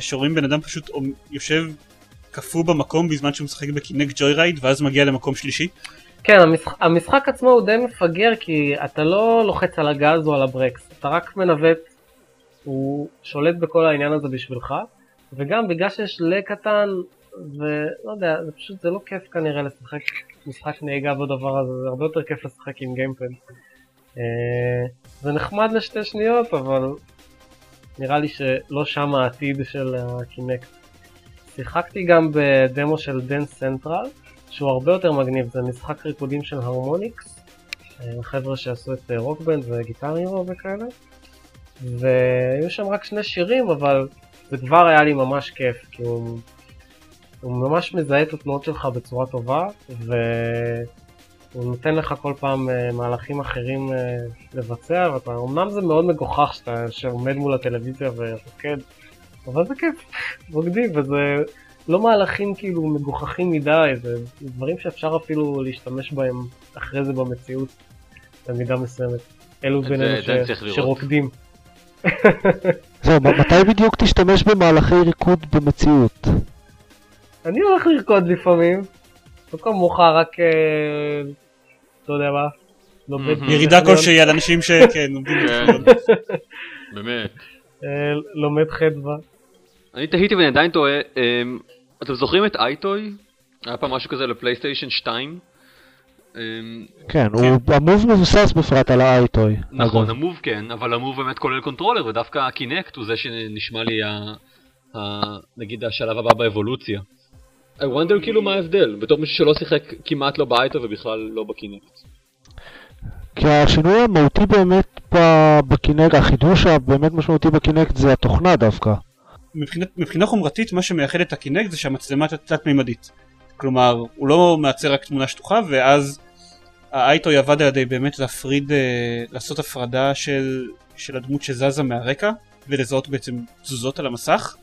שרואים בן אדם פשוט יושב קפוא במקום בזמן שהוא משחק ב Kinect Joy Ride ואז מגיע למקום שלישי? כן, המשחק, המשחק עצמו הוא די מפגר כי אתה לא לוחץ על הגז או על הברקס, אתה רק מנווט, הוא שולט בכל העניין הזה בשבילך, וגם בגלל שיש lag קטן, ולא יודע, זה פשוט, זה לא כיף כנראה לשחק משחק נהיגה בדבר הזה, זה הרבה יותר כיף לשחק עם gamepad. אה, זה נחמד לשתי שניות, אבל נראה לי שלא שם העתיד של ה Kinect. שיחקתי גם בדמו של Dance Central, שהוא הרבה יותר מגניב, זה משחק ריקודים של Harmonix, חבר'ה שעשו את אה, Rock Band ו Guitar Hero וכאלה, והיו שם רק שני שירים, אבל זה כבר היה לי ממש כיף, כי הוא, הוא ממש מזהה את התנועות שלך בצורה טובה, והוא נותן לך כל פעם אה, מהלכים אחרים אה, לבצע, ואתה, אמנם זה מאוד מגוחך שאתה שעומד מול הטלוויזיה ורוקד, אבל זה כיף, מגניב, וזה לא מהלכים כאילו מגוחכים מדי, זה דברים שאפשר אפילו להשתמש בהם אחרי זה במציאות במידה מסוימת. אלו בינינו ש... שרוקדים. זהו, מתי בדיוק תשתמש במהלכי ריקוד במציאות? אני הולך לרקוד לפעמים, לא כמוך רק, אה, לא יודע מה, מהמם. ירידה טכניון, כלשהי על אנשים שכן עומדים כן. בפרונט. באמת. אה, לומד חדווה. אני תהיתי ואני עדיין תוהה, אמ, אתם זוכרים את אייטוי? היה פעם משהו כזה לפלייסטיישן 2? אמ, כן, הוא- ה Move מבוסס בפרט על ה EyeToy. נכון, אגב. ה Move כן, אבל ה Move באמת כולל קונטרולר, ודווקא ה Kinect הוא זה שנשמע לי ה... ה... נגיד השלב הבא באבולוציה. I wonder כאילו מה ההבדל, בתור מישהו שלא שיחק כמעט לא ב EyeToy ובכלל לא ב Kinect. כי השינוי המהותי באמת ב Kinect, החידוש הבאמת משמעותי ב Kinect זה התוכנה דווקא. מבחינת- מבחינה חומרתית מה שמייחד את ה Kinect זה שהמצלמה תלת מימדית. כלומר הוא לא מייצר רק תמונה שטוחה ואז האייטוי עבד על ידי באמת להפריד, אה, לעשות הפרדה של, של הדמות שזזה מהרקע ולזהות בעצם תזוזות על המסך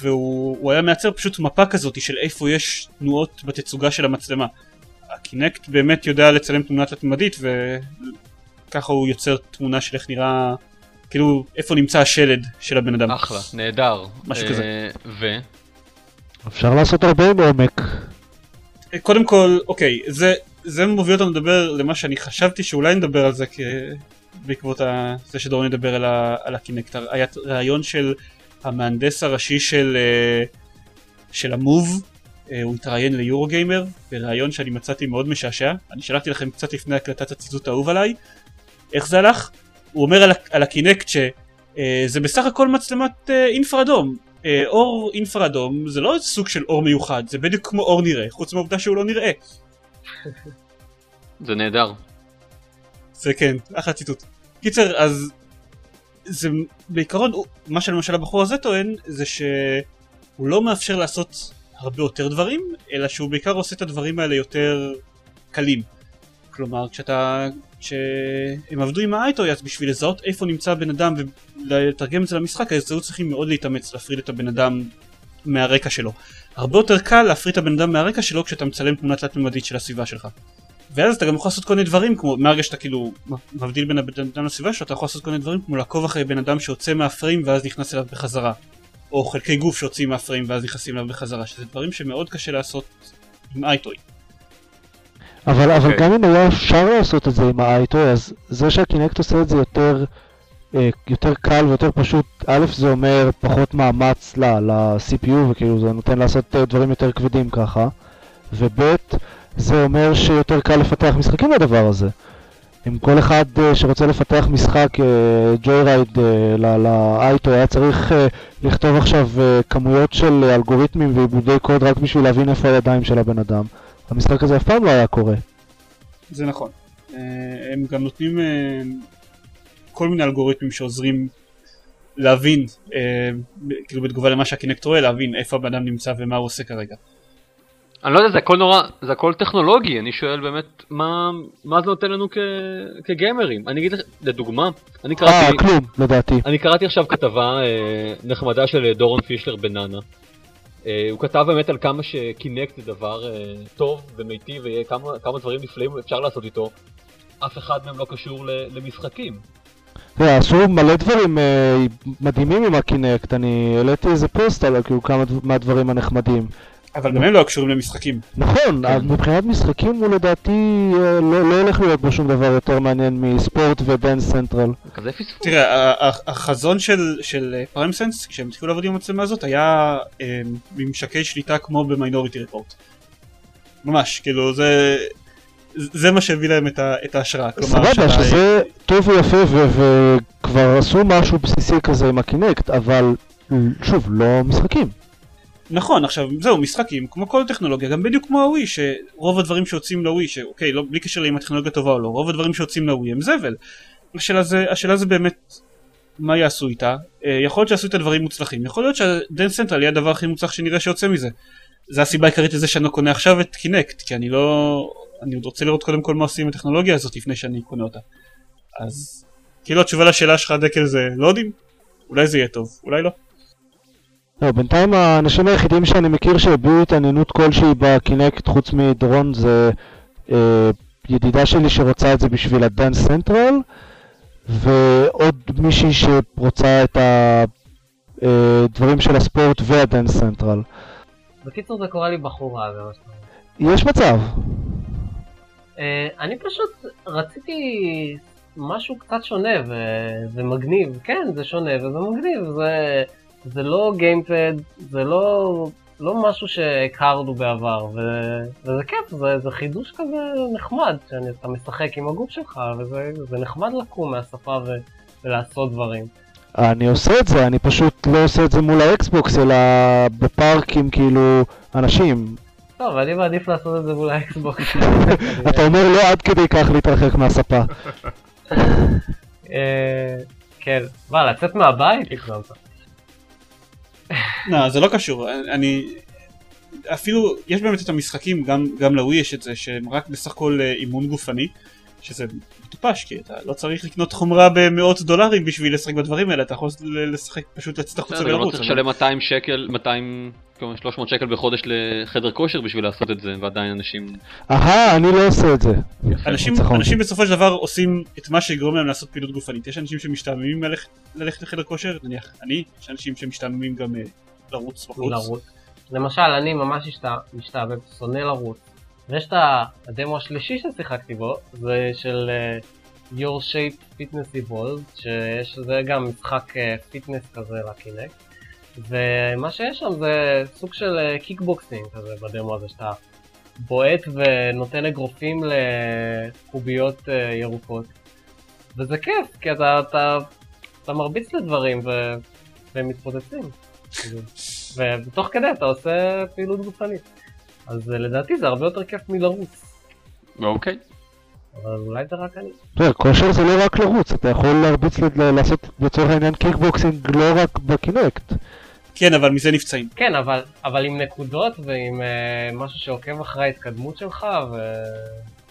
והוא הוא היה מייצר פשוט מפה כזאת של איפה יש תנועות בתצוגה של המצלמה. הקינקט באמת יודע לצלם תמונה תלת-ממדית וככה הוא יוצר תמונה של איך נראה, כאילו איפה נמצא השלד של הבן אדם. אחלה, נהדר. משהו אה, כזה. ו? אפשר לעשות הרבה עם עומק. קודם כל, אוקיי, זה, זה מוביל אותנו לדבר למה שאני חשבתי שאולי נדבר על זה כ... בעקבות ה... זה שדורון ידבר על, ה... על הקינקט. היה רעיון של המהנדס הראשי של, אה, של המוב, אה, הוא התראיין ליורו גיימר, ברעיון שאני מצאתי מאוד משעשע. אני שלחתי לכם קצת לפני הקלטת הציטוט האהוב עליי. איך זה הלך? הוא אומר על, על הקינקט שזה בסך הכל מצלמת אה, אינפרדום. אה, אור אינפרדום זה לא סוג של אור מיוחד, זה בדיוק כמו אור נראה, חוץ מהעובדה שהוא לא נראה. זה נהדר. זה כן, אחלה ציטוט. קיצר, אז זה בעיקרון, מה שלמשל הבחור הזה טוען, זה שהוא לא מאפשר לעשות הרבה יותר דברים, אלא שהוא בעיקר עושה את הדברים האלה יותר קלים. כלומר, כשאתה... כשהם עבדו עם האייטוי, אז בשביל לזהות איפה נמצא הבן אדם ולתרגם את זה למשחק, אז היו צריכים מאוד להתאמץ להפריד את הבן אדם מהרקע שלו. הרבה יותר קל להפריד את הבן אדם מהרקע שלו כשאתה מצלם תמונה תלת-ממדית של הסביבה שלך. ואז אתה גם יכול לעשות כל מיני דברים כמו מהרגע שאתה כאילו מבדיל בין הבן אדם לסביבה שלו אתה יכול לעשות כל מיני דברים כמו לעקוב אחרי בן אדם שיוצא מהפריים ואז נכנס אליו בחזרה או חלקי גוף שיוצאים מהפריים ואז נכנסים אליו בחזרה שזה דברים שמאוד קשה לעשות עם EyeToy אבל, אבל אוקיי. גם אם היה אפשר לעשות את זה עם ה EyeToy, אז זה שה Kinect עושה את זה יותר, אה, יותר קל ויותר פשוט, א' זה אומר פחות מאמץ ל-CPU וכאילו זה נותן לעשות אה, דברים יותר כבדים ככה, וב' זה אומר שיותר קל לפתח משחקים לדבר הזה. אם כל אחד אה, שרוצה לפתח משחק Joy Ride ל EyeToy היה צריך לכתוב עכשיו כמויות של אלגוריתמים ועיבודי קוד רק בשביל להבין איפה הידיים של הבן אדם. המשחק הזה אף פעם לא היה קורה. זה נכון אה, הם גם נותנים אה, כל מיני אלגוריתמים שעוזרים להבין אה, כאילו בתגובה למה שהקינקט רואה להבין איפה הבן אדם נמצא ומה הוא עושה כרגע אני לא יודע, זה הכל נורא, זה הכל טכנולוגי, אני שואל באמת, מה, מה זה נותן לנו כ, כגיימרים? אני אגיד לך, לדוגמה, אני אה, קראתי, כלום, לדעתי. אני קראתי עכשיו כתבה אה, נחמדה של אה, דורון פישלר בנענע. אה, הוא כתב באמת על כמה ש Kinect זה דבר אה, טוב ומיטיב וכמה כמה דברים נפלאים אפשר לעשות איתו. אף אחד מהם לא קשור למשחקים. עשו מלא דברים אה, מדהימים עם ה Kinect, אני העליתי איזה פוסט על כאילו כמה דב- מהדברים הנחמדים. אבל גם הם לא קשורים למשחקים נכון, אבל מבחינת משחקים הוא לדעתי אה, לא לא הולך להיות בו שום דבר יותר מעניין מ Sports ו Dance Central. כזה פספוס. תראה, החזון של, של פריים סנס, כשהם התחילו לעבוד עם המצלמה הזאת, היה אה, ממשקי שליטה כמו במיינוריטי רפורט. ממש, כאילו זה... זה מה שהביא להם את, ההשראה. כלומר, סבבה, שזה טוב ויפה וכבר עשו משהו בסיסי כזה עם הקינקט, אבל שוב, לא משחקים. נכון, עכשיו זהו, משחקים, כמו כל טכנולוגיה, גם בדיוק כמו הווי, שרוב הדברים שיוצאים לווי, שאוקיי, לא, בלי קשר לאם הטכנולוגיה טובה או לא, רוב הדברים שיוצאים לווי הם זבל. השאלה זה, השאלה זה באמת, מה יעשו איתה? אה, יכול להיות שיעשו איתה דברים מוצלחים, יכול להיות שה Dance Central יהיה הדבר הכי מוצלח שנראה שיוצא מזה. זה הסיבה העיקרית לזה שאני לא קונה עכשיו את Kinect, כי אני לא... אני עוד רוצה לראות קודם כל מה עושים עם הטכנולוגיה הזאת לפני שאני קונה אותה. אז כאילו התשובה לשאלה שלך דקל זה לא יודעים? אולי זה יהיה טוב, אולי לא. לא, בינתיים האנשים היחידים שאני מכיר שהביעו התעניינות כלשהי ב Kinect חוץ מדורון זה אה, ידידה שלי שרוצה את זה בשביל ה Dance Central ועוד מישהי שרוצה את הדברים של הספורט וה Dance Central. בקיצור זה קורא לי בחורה. יש מצב. אה, אני פשוט רציתי משהו קצת שונה ו- ומגניב. כן, זה שונה וזה מגניב. זה, זה לא gamepad, זה לא, לא משהו שהכרנו בעבר, ו- וזה כיף, זה, זה חידוש כזה נחמד, שאתה משחק עם הגוף שלך, וזה זה נחמד לקום מהספה ו- ולעשות דברים. אני עושה את זה, אני פשוט לא עושה את זה מול ה Xbox אלא בפארק עם כאילו אנשים. טוב, אני מעדיף לעשות את זה מול ה Xbox. אתה אומר לא עד כדי כך להתרחק מהספה. אה, כן, מה, לצאת מהבית? לא, זה לא קשור, אני... אפילו, יש באמת את המשחקים, גם, גם לווי יש את זה, שהם רק בסך הכל אה, אימון גופני, שזה מטופש כי אתה לא צריך לקנות חומרה במאות דולרים בשביל לשחק בדברים האלה אתה יכול לשחק פשוט לצאת החוצה בסדר, גם לא ולרוץ. צריך לשלם 200 שקל, 200, כלומר 300 שקל בחודש לחדר כושר בשביל לעשות את זה, ועדיין אנשים... אהה, אני לא עושה את זה. אנשים. אנשים בסופו של דבר עושים את מה שיגרום להם לעשות פעילות גופנית. יש אנשים שמשתעממים ללכת, ללכת לחדר כושר, נניח אני, יש אנשים שמשתעממים גם אה, לרוץ בחוץ. לרוץ. למשל, אני ממש משתע- מתעב, שונא לרוץ. ויש את הדמו השלישי ששיחקתי בו, זה של אה, Your Shape Fitness Evolved, שיש, זה גם משחק fitness כזה ל Kinect. ומה שיש שם זה סוג של אה, קיקבוקסינג כזה בדמו הזה, שאתה בועט ונותן אגרופים לקוביות אה, ירוקות. וזה כיף, כי אתה, אתה, אתה מרביץ לדברים ו... והם מתפוצצים. כאילו. ותוך כדי אתה עושה פעילות גופנית. אז אה, לדעתי זה הרבה יותר כיף מלרוץ. אוקיי. אבל אולי זה רק אני. יודע, כושר זה לא רק לרוץ, אתה יכול להרביץ, לעשות לצורך העניין קיקבוקסינג לא רק ב Kinect. כן, אבל מזה נפצעים. כן, אבל, אבל עם נקודות ועם uh, משהו שעוקב אחרי ההתקדמות שלך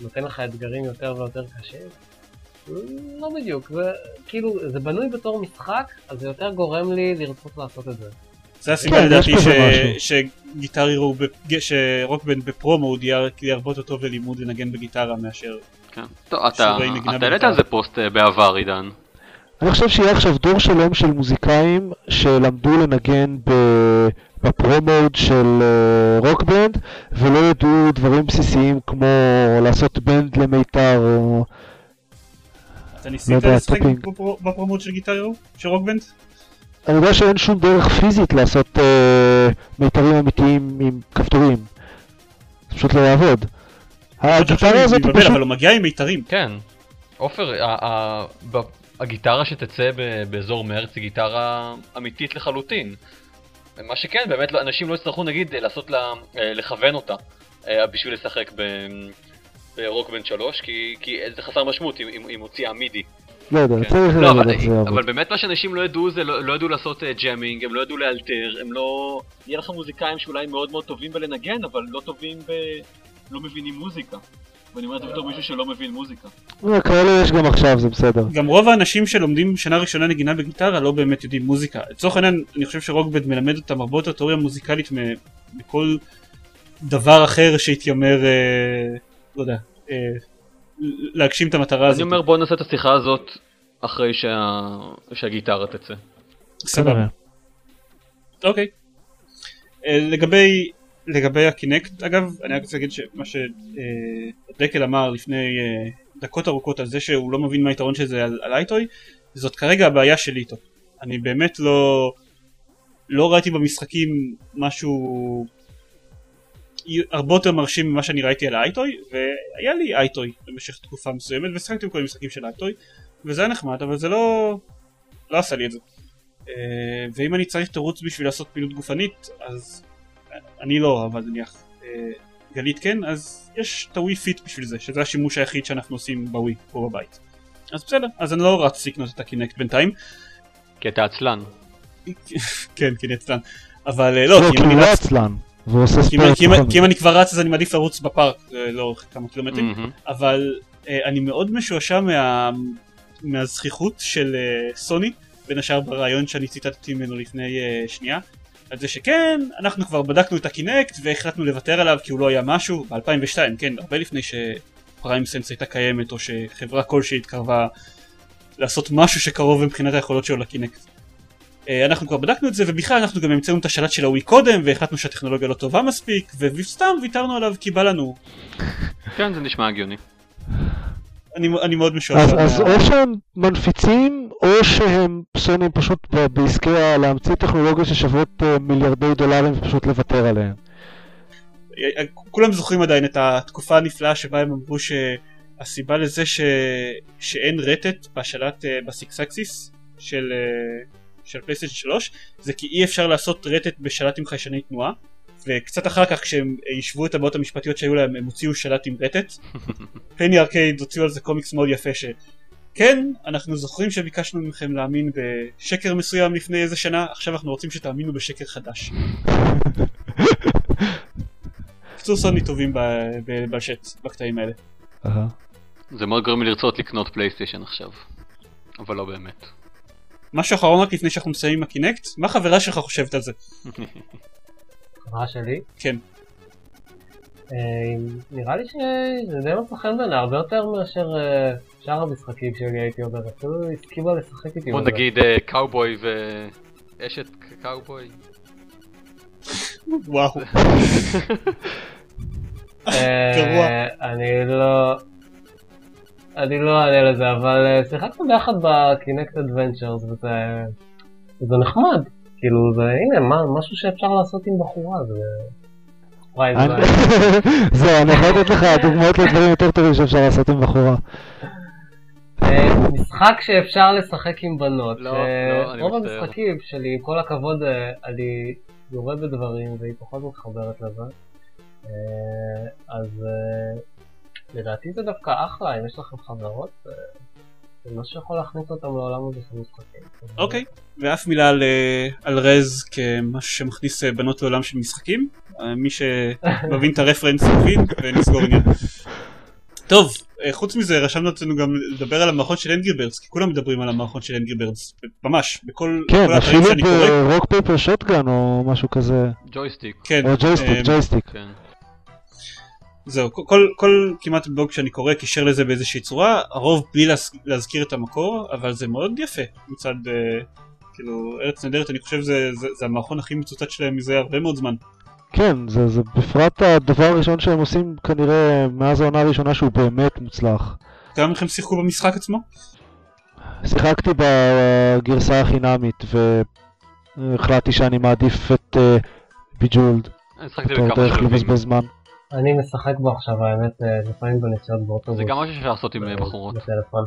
ונותן לך אתגרים יותר ויותר קשים. לא בדיוק, זה כאילו, זה בנוי בתור משחק, אז זה יותר גורם לי לרצות לעשות את זה. זה הסיבה כן, לדעתי. שגיטר הירו, ב- שרוקבנד בפרומו כלי הרבה יותר טוב ללימוד לנגן בגיטרה מאשר... כן. טוב, אתה שיעורי נגינה אתה העלית. על זה פוסט אה, בעבר, עידן. אני חושב שיהיה עכשיו דור שלם של מוזיקאים שלמדו לנגן ב- ב pro mode של אה, Rock Band ולא ידעו דברים בסיסיים כמו לעשות bend למיתר או... אתה לא ניסית יודע, לשחק tapping. ב pro- ב pro mode של Guitar? של Rock Band? אני יודע שאין שום דרך פיזית לעשות אה, מיתרים אמיתיים עם כפתורים. זה פשוט לא יעבוד. הגיטרה הזאת פשוט... אבל הוא מגיע עם מיתרים. כן. עופר, הגיטרה שתצא באזור מרץ היא גיטרה אמיתית לחלוטין. מה שכן, באמת לא- אנשים לא יצטרכו נגיד לעשות לה, אה, לכוון אותה אה, בשביל לשחק ב- ב Rock Band 3, כי, כי זה חסר משמעות אם, אם מוציאה MIDI. לא יודע, כן. צריך לא, אבל, איך זה יעבוד. אבל באמת מה שאנשים לא ידעו זה לא, לא ידעו לעשות אה, jamming, הם לא ידעו לאלתר, הם לא... יהיה לך מוזיקאים שאולי מאוד מאוד טובים בלנגן, אבל לא טובים ב... לא מבינים מוזיקה. ואני אומר את זה בתור מישהו שלא מבין מוזיקה. אה, כאלה יש גם עכשיו, זה בסדר. גם רוב האנשים שלומדים שנה ראשונה נגינה בגיטרה לא באמת יודעים מוזיקה. לצורך העניין, אני חושב שרוקבנד מלמד אותם הרבה יותר תיאוריה מוזיקלית מכל דבר אחר שהתיימר, אה, לא יודע, אה, להגשים את המטרה הזאת. אני אומר בוא נעשה את השיחה הזאת אחרי שה... שהגיטרה תצא. סבבה. אוקיי. אה, לגבי לגבי הקינקט אגב אני רק רוצה להגיד שמה שדקל אמר לפני אה, דקות ארוכות על זה שהוא לא מבין מה היתרון של זה על, על אייטוי זאת כרגע הבעיה שלי איתו. אני באמת לא לא ראיתי במשחקים משהו הרבה יותר מרשים ממה שאני ראיתי על האייטוי והיה לי אייטוי במשך תקופה מסוימת ושיחקתי בכל המשחקים של האייטוי וזה היה נחמד אבל זה לא לא עשה לי את זה. אה, ואם אני צריך תירוץ בשביל לעשות פעילות גופנית אז אני לא אבל נניח אה, גלית כן אז יש את ה Wii Fit בשביל זה שזה השימוש היחיד שאנחנו עושים בווי פה בבית אז בסדר אז אני לא רץ לקנות את ה Kinect בינתיים כי אתה עצלן. כן כן עצלן אבל אה, לא לא, כי כי אם אני לא רץ עצלן. והוא עושה כי אם- ספורט. כי אם- כי אני כבר רץ אז אני מעדיף לרוץ בפארק אה, לאורך כמה קילומטרים. אבל אה, אני מאוד משועשע מה... מהזכיחות של אה, סוני, בין השאר ברעיון שאני ציטטתי ממנו לפני אה, שנייה, על זה שכן, אנחנו כבר בדקנו את הקינקט והחלטנו לוותר עליו כי הוא לא היה משהו, ב-2002, כן, הרבה לפני שפריים סנס הייתה קיימת או שחברה כלשהי התקרבה לעשות משהו שקרוב מבחינת היכולות שלו לקינקט. אה, אנחנו כבר בדקנו את זה ובכלל אנחנו גם המצאנו את השלט של הווי קודם והחלטנו שהטכנולוגיה לא טובה מספיק וסתם ויתרנו עליו כי בא לנו. כן זה נשמע הגיוני. אני, אני מאוד משועשע. אז, או שהם מנפיצים, או שהם סונים פשוט בעסקי להמציא טכנולוגיות ששוות אה, מיליארדי דולרים ופשוט לוותר עליהן. כולם זוכרים עדיין את התקופה הנפלאה שבה הם אמרו שהסיבה לזה ש... שאין רטט בשלט אה, בסיקס אקסיס של, אה, של פלייסטיישן 3 זה כי אי אפשר לעשות רטט בשלט עם חיישני תנועה וקצת אחר כך כשהם יישבו את הבעיות המשפטיות שהיו להם הם הוציאו שלט עם רטט פני ארקייד הוציאו על זה קומיקס מאוד יפה ש... כן, אנחנו זוכרים שביקשנו מכם להאמין בשקר מסוים לפני איזה שנה, עכשיו אנחנו רוצים שתאמינו בשקר חדש. בקיצור סוני טובים ב- ב- בלשט בקטעים האלה. זה מאוד גורם לי לרצות לקנות פלייסטיישן עכשיו. אבל לא באמת. משהו אחרון רק לפני שאנחנו מסיימים עם הקינקט, מה החברה שלך חושבת על זה? חברה שלי. כן. אה, נראה לי שזה די מצא חן בעיניי, הרבה יותר מאשר אה, שאר המשחקים שלי הייתי אומר, אפילו הסכימה לשחק איתי. בוא. נגיד קאובוי ואשת קאובוי. וואו. אה. אני לא... אני לא אענה לזה, אבל שיחקנו ביחד ב Kinect Adventures וזה... זה נחמד. כאילו זה, הנה, מה, משהו שאפשר לעשות עם בחורה, זה... וואי, זה... אני- זהו, אני יכול לתת לך דוגמאות לדברים יותר טובים שאפשר לעשות עם בחורה. אה, משחק שאפשר לשחק עם בנות. לא, אה, לא, אני רוב מצטער. המשחקים שלי, עם כל הכבוד, אה, אני יורה בדברים והיא פחות מתחברת לזה. אז לדעתי זה דווקא אחלה, אם יש לכם חברות, זה משהו שיכול להכניס אותם לעולם הזה של משחקים. אוקיי, ואף מילה על, אה, על רז כמשהו שמכניס אה, בנות לעולם של משחקים. אה, מי שמבין את ה reference מבין ונסגור עניין. טוב, חוץ מזה רשמנו אצלנו גם לדבר על המערכון של Angry Birds, כי כולם מדברים על המערכון של Angry Birds, ממש, בכל כן, אפילו. ב Rock Paper Shotgun או משהו כזה, Joystiq. כן, או Joystiq, Joystiq. זהו, כל, כל, כל כמעט בלוג שאני קורא קישר לזה באיזושהי צורה, הרוב בלי להז, להזכיר את המקור, אבל זה מאוד יפה מצד, אה, כאילו, ארץ נהדרת, אני חושב זה, זה, זה המערכון הכי מצוטט שלהם מזה הרבה מאוד זמן. כן, זה, זה בפרט הדבר הראשון שהם עושים כנראה מאז העונה הראשונה שהוא באמת מוצלח. כמה מכם שיחקו במשחק עצמו? שיחקתי בגרסה החינמית והחלטתי שאני מעדיף את אה, Bejeweled, אני שחקתי בתור בכמה דרך שלבים. לבזבז זמן. אני משחק בו עכשיו, האמת, אה, לפעמים בנסיעות באוטובוס. זה גם משהו שאפשר לעשות עם אה, אה, בחורות. בטלפון.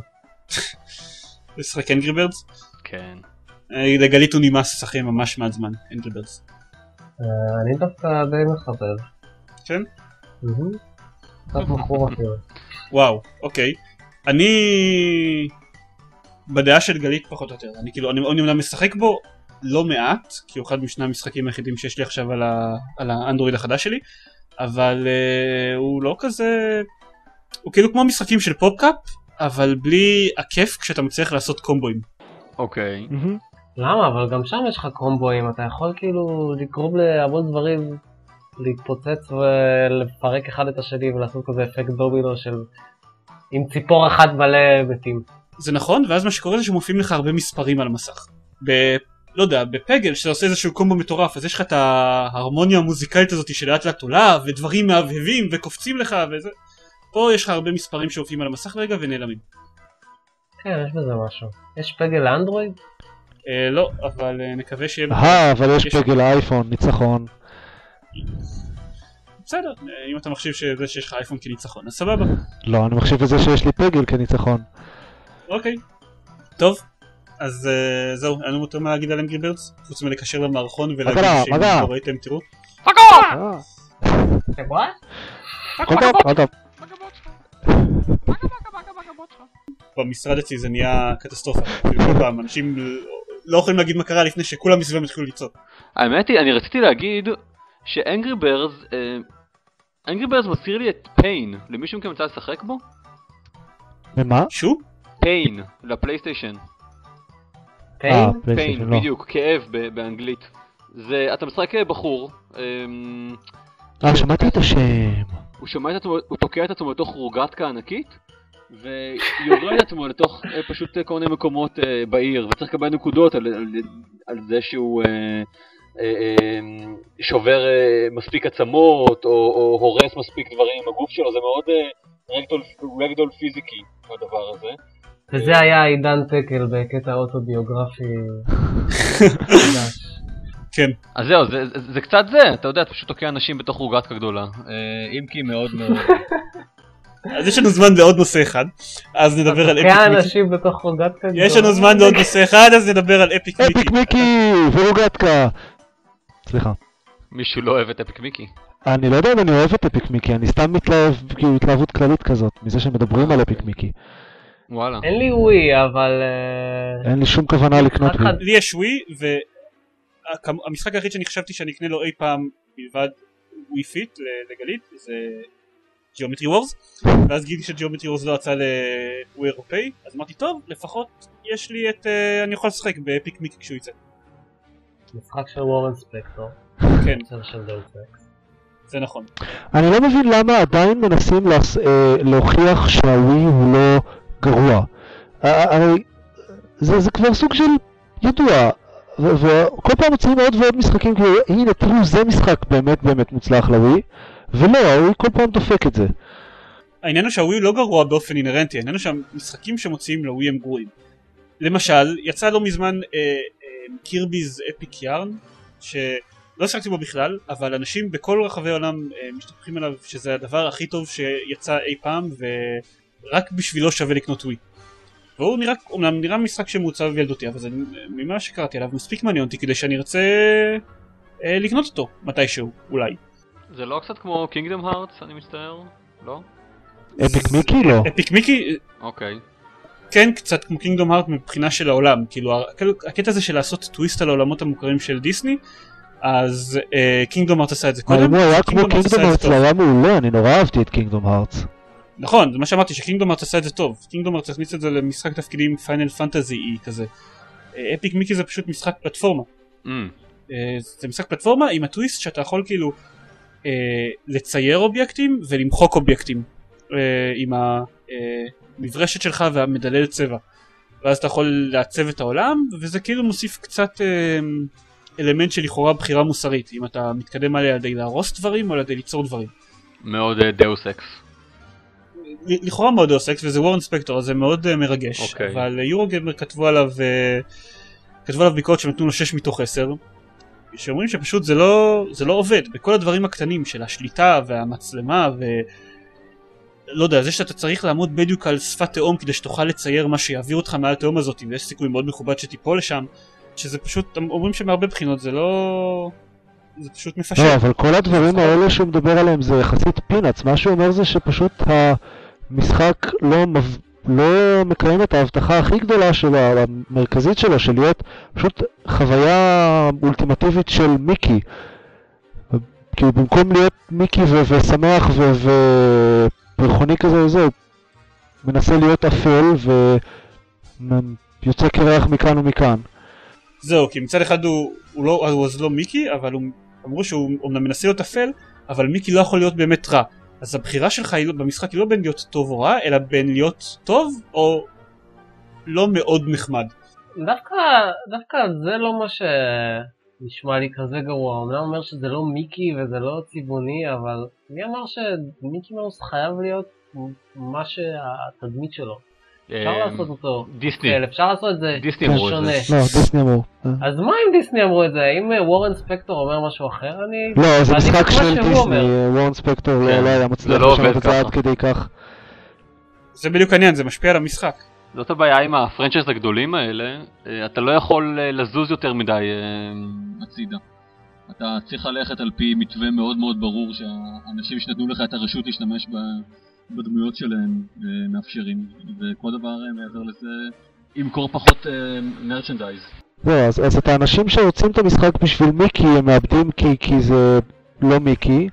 לשחק Angry Birds? כן. אה, לגלית הוא נמאס לשחק ממש מעט זמן, Angry Birds. אה, אני דווקא די מחבב. כן? קצת מכור אפילו. וואו, אוקיי. אני בדעה של גלית פחות או יותר. אני כאילו, אני אני אומנם משחק בו לא מעט, כי הוא אחד משני המשחקים היחידים שיש לי עכשיו על האנדרואיד החדש שלי, אבל uh, הוא לא כזה... הוא כאילו כמו משחקים של פופקאפ, אבל בלי הכיף כשאתה מצליח לעשות קומבואים. אוקיי. מהמם. למה? אבל גם שם יש לך קומבואים, אתה יכול כאילו לגרום להמון דברים להתפוצץ ולפרק אחד את השני ולעשות כזה אפקט דומינו של עם ציפור אחת מלא מתים. זה נכון, ואז מה שקורה זה שמופיעים לך הרבה מספרים על המסך. לא יודע, בפגל, שאתה עושה איזשהו קומבו מטורף, אז יש לך את ההרמוניה המוזיקלית הזאת שלאט לאט עולה, ודברים מהבהבים וקופצים לך וזה. פה יש לך הרבה מספרים שהופיעים על המסך רגע ונעלמים. כן, יש בזה משהו. יש פגל לאנדרואיד? אה, לא, אבל אה, נקווה שיהיה... אה, אבל יש פגל אייפון, ניצחון. בסדר, אה, אם אתה מחשיב שזה שיש לך אייפון כניצחון, אז סבבה. לא, אני מחשיב את זה שיש לי פגל כניצחון. אוקיי. טוב, אז אה, זהו, אין לנו יותר מה להגיד על אנגרי ברדס, חוץ מלקשר למערכון ולהגיד? שאם? לא ראיתם תראו. אה. במשרד אצלי זה נהיה קטסטרופה. כאילו, כל פעם אנשים לא יכולים להגיד מה קרה לפני שכולם מסביבם התחילו לצעוק. האמת היא, אני רציתי להגיד שאנגרי ברז, אנגרי ברז מזכיר לי את פיין. למישהו מכם יצא לשחק בו? ומה? שוב? פיין, לפלייסטיישן. פיין? אה, פיין, לא. בדיוק, כאב באנגלית. זה, אתה משחק בחור, אמ, אה, שמעתי את השם. הוא שומע את עצמו, הוא תוקע את עצמו לתוך רוגטקה ענקית, ויורד את עצמו לתוך אה, פשוט אה, כל מיני מקומות אה, בעיר, וצריך לקבל נקודות על, על, על זה שהוא אה, אה, אה, שובר אה, מספיק עצמות, או, או הורס מספיק דברים עם הגוף שלו, זה מאוד אה, רגדול, רגדול פיזיקי, הדבר הזה. וזה היה עידן תקל בקטע אוטוביוגרפי חדש. כן. אז זהו, זה, זה, זה קצת זה, אתה יודע, אתה פשוט תוקע אנשים בתוך רוגטקה גדולה. אה, אם כי מאוד מאוד... אז יש לנו זמן לעוד נושא אחד, אז נדבר על אפיק מיקי. אנשים בתוך רוגטקה יש לנו זמן לעוד נושא אחד, אז נדבר על Epic Mickey. Epic Mickey ורוגטקה. סליחה. מישהו לא אוהב את Epic Mickey. אני לא יודע אם אני אוהב את Epic Mickey, אני סתם מתלהב, כאילו התלהבות כללית כזאת, מזה שמדברים על Epic Mickey. וואלה. אין לי ווי, אבל... אה, אין לי שום כוונה לקנות. חד- לי יש ווי, והמשחק היחיד שאני חשבתי שאני אקנה לו אי פעם מלבד Wii Fit לגלית, זה Geometry Wars ואז גיליתי ש Geometry Wars לא יצא הוא אירופאי אז אמרתי טוב לפחות יש לי את אה, אני יכול לשחק באפיק מיקי כשהוא יצא משחק של וורן ספקטור. כן. זה נכון אני לא מבין למה עדיין מנסים. אה, להוכיח שהווי הוא לא גרוע. הרי זה, זה כבר סוג של ידוע, ו- וכל פעם מוצאים עוד ועוד משחקים כאילו, הנה תראו זה משחק באמת באמת מוצלח לווי, ולא, הווי כל פעם דופק את זה. העניין הוא שהווי לא גרוע באופן אינהרנטי, העניין הוא שהמשחקים שמוציאים לווי הם גרועים. למשל, יצא לא מזמן אה, אה, קירביז אפיק יארן, שלא שחקתי בו בכלל, אבל אנשים בכל רחבי העולם אה, משתפכים עליו שזה הדבר הכי טוב שיצא אי פעם, ורק בשבילו שווה לקנות ווי. והוא נראה, אומנם נראה משחק שמעוצב ילדותי, אבל זה ממה שקראתי עליו מספיק מעניין אותי כדי שאני ארצה אה, לקנות אותו מתישהו, אולי. זה לא קצת כמו קינגדום הארטס, אני מצטער? לא? אפיק מיקי לא. אפיק מיקי אוקיי. כן קצת כמו קינגדום הארט מבחינה של העולם כאילו הק- הקטע הזה של לעשות טוויסט על העולמות המוכרים של דיסני אז קינגדום הארט עשה את זה אבל קודם אם הוא היה כמו קינגדום הארט זה הארץ. היה מעולה, אני נורא אהבתי את קינגדום הארטס. נכון זה מה שאמרתי שקינגדום הארט עשה את זה טוב. קינגדום הארט הכניס את זה למשחק תפקידים פיינל פנטזי אי כזה. אפיק מיקי זה פשוט משחק פלטפורמה. Mm. אה, זה משחק פלטפורמה עם הטוויסט שאתה יכול כאילו אה, לצייר אובייקטים ולמחוק אובייקטים אה, עם המברשת שלך והמדלל צבע. ואז אתה יכול לעצב את העולם וזה כאילו מוסיף קצת אה, אלמנט של לכאורה בחירה מוסרית אם אתה מתקדם עליה על ידי להרוס דברים או על ידי ליצור דברים. מאוד דאוס אקס. לכאורה מאוד אוסקס וזה וורן ספקטור אז זה מאוד אה, מרגש אוקיי. אבל אה, יורוגיימר כתבו עליו אה, כתבו עליו ביקורת שנתנו לו 6 מתוך 10 שאומרים שפשוט זה לא זה לא עובד בכל הדברים הקטנים של השליטה והמצלמה ו... לא יודע, זה שאתה צריך לעמוד בדיוק על שפת תהום כדי שתוכל לצייר מה שיעביר אותך מעל התהום הזאת ויש סיכוי מאוד מכובד שתיפול לשם שזה פשוט, אומרים שמהרבה בחינות זה לא... זה פשוט מפשט. לא, אבל כל הדברים האלה שהוא מדבר עליהם זה יחסית פינאץ, מה שהוא אומר זה שפשוט המשחק לא, מב... לא מקיים את ההבטחה הכי גדולה שלו, המרכזית שלו, של להיות פשוט חוויה אולטימטיבית של מיקי. כאילו במקום להיות מיקי ו- ושמח ו- ופרחוני כזה וזה, הוא מנסה להיות אפל ויוצא קרח מכאן ומכאן. זהו, כי מצד אחד הוא, הוא לא, הוא אז לא מיקי, אבל הוא, אמרו שהוא אומנם מנסה להיות אפל, אבל מיקי לא יכול להיות באמת רע. אז הבחירה שלך היא לא, במשחק היא לא בין להיות טוב או רע, אלא בין להיות טוב או לא מאוד נחמד. דווקא, דווקא זה לא מה שנשמע לי כזה גרוע. אמנם אומר שזה לא מיקי וזה לא צבעוני, אבל מי אמר שמיקי מאוס חייב להיות מה שהתדמית שלו? אפשר אה, לעשות אותו. דיסני. כן, אפשר לעשות את זה דיסני אמרו את. זה. לא, דיסני אמרו. אה. אז מה אם דיסני אמרו את זה? אם אה, וורן ספקטור אומר משהו אחר, אני... לא, זה משחק של דיסני, אומר. וורן ספקטור לא כן, לא היה מצליח לא לשנות את זה עד. כדי כך. זה בדיוק העניין, זה משפיע על המשחק. זאת הבעיה עם הפרנצ'ייז הגדולים האלה, אה, אתה לא יכול אה, לזוז יותר מדי אה, הצידה. אתה צריך ללכת על פי מתווה מאוד מאוד ברור שהאנשים שנתנו לך את הרשות להשתמש ב- בדמויות שלהם אה, מאפשרים, וכל דבר אה, מעבר לזה ימכור פחות מרצ'נדייז. זהו, אז, אז את האנשים שרוצים את המשחק בשביל מיקי הם מאבדים כי, כי זה לא מיקי,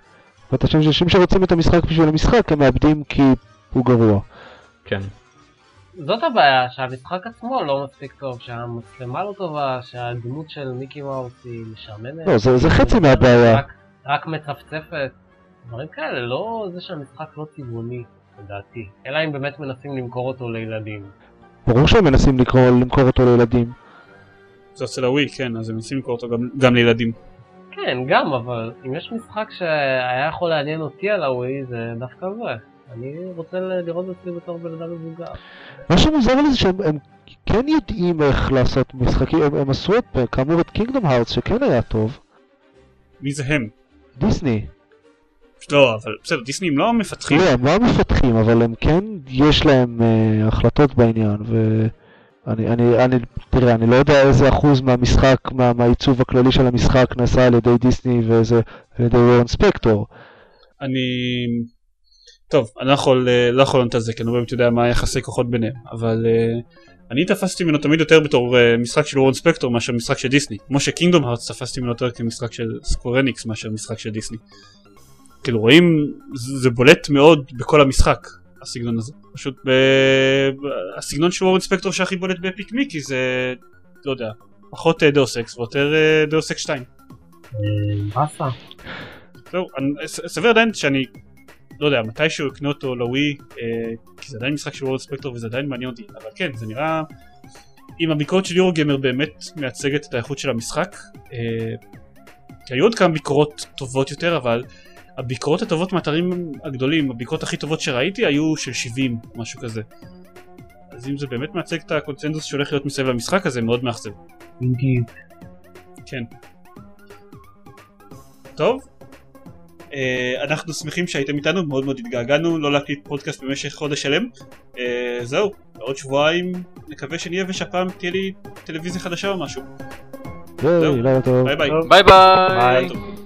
ואת האנשים שרוצים את המשחק בשביל המשחק הם מאבדים כי הוא גרוע. כן. זאת הבעיה, שהמשחק עצמו לא מספיק טוב, שהמצלמה לא טובה, שהדמות של מיקי מאוס היא משעממת. לא, זה, זה חצי מהבעיה. רק, רק מצפצפת. דברים כאלה, לא זה שהמשחק לא צבעוני, לדעתי. אלא אם באמת מנסים למכור אותו לילדים. ברור שהם מנסים לקרוא, למכור אותו לילדים. זה אצל הווי, כן, אז הם מנסים למכור אותו גם, גם לילדים. כן, גם, אבל אם יש משחק שהיה יכול לעניין אותי על הווי, זה דווקא זה. אני רוצה לראות את זה בתור בן אדם מבוגר. מה שמוזר לי זה שהם הם כן יודעים איך לעשות משחקים, הם, הם עשו את, כאמור את קינגדום הארץ שכן היה טוב, מי זה הם? דיסני. לא, אבל בסדר, דיסני הם לא מפתחים. לא, הם לא המפתחים, אבל הם כן, יש להם uh, החלטות בעניין, ואני, אני, אני, תראה, אני לא יודע איזה אחוז מהמשחק, מה, מהעיצוב הכללי של המשחק נעשה על ידי דיסני ואיזה, על ידי וורן ספקטור. אני... טוב, אני לא יכול, אה, לא יכול לענות על זה, כי אני לא באמת יודע מה היחסי כוחות ביניהם, אבל אה, אני תפסתי ממנו תמיד יותר בתור אה, משחק של וורן ספקטור מאשר משחק של דיסני. כמו שקינגדום הארטס תפסתי ממנו יותר כמשחק של סקוור אניקס מאשר משחק של דיסני. כאילו רואים, זה בולט מאוד בכל המשחק, הסגנון הזה. פשוט ב... הסגנון של וורן ספקטור שהכי בולט באפיק מיקי זה, לא יודע, פחות אה, דאוס אקס ויותר אה, דאוס אקס 2. באסה. זהו, סביר עדיין שאני, לא יודע, מתישהו אקנה אותו לווי, אה, כי זה עדיין משחק של וורן ספקטור וזה עדיין מעניין אותי, אבל כן, זה נראה, אם הביקורת של יורו גיימר באמת מייצגת את האיכות של המשחק, אה, כי היו עוד כמה ביקורות טובות יותר, אבל הביקורות הטובות מהאתרים הגדולים, הביקורות הכי טובות שראיתי היו של 70, משהו כזה. אז אם זה באמת מייצג את הקונצנזוס שהולך להיות מסביב למשחק הזה, מאוד מאכזב. אינדיד. כן. טוב. Uh, אנחנו שמחים שהייתם איתנו, מאוד מאוד התגעגענו, לא להקליט פודקאסט במשך חודש שלם. Uh, זהו, עוד שבועיים נקווה שנהיה ושהפעם תהיה לי טלוויזיה חדשה או משהו. זהו. לילה טוב. ביי ביי. ביי ביי!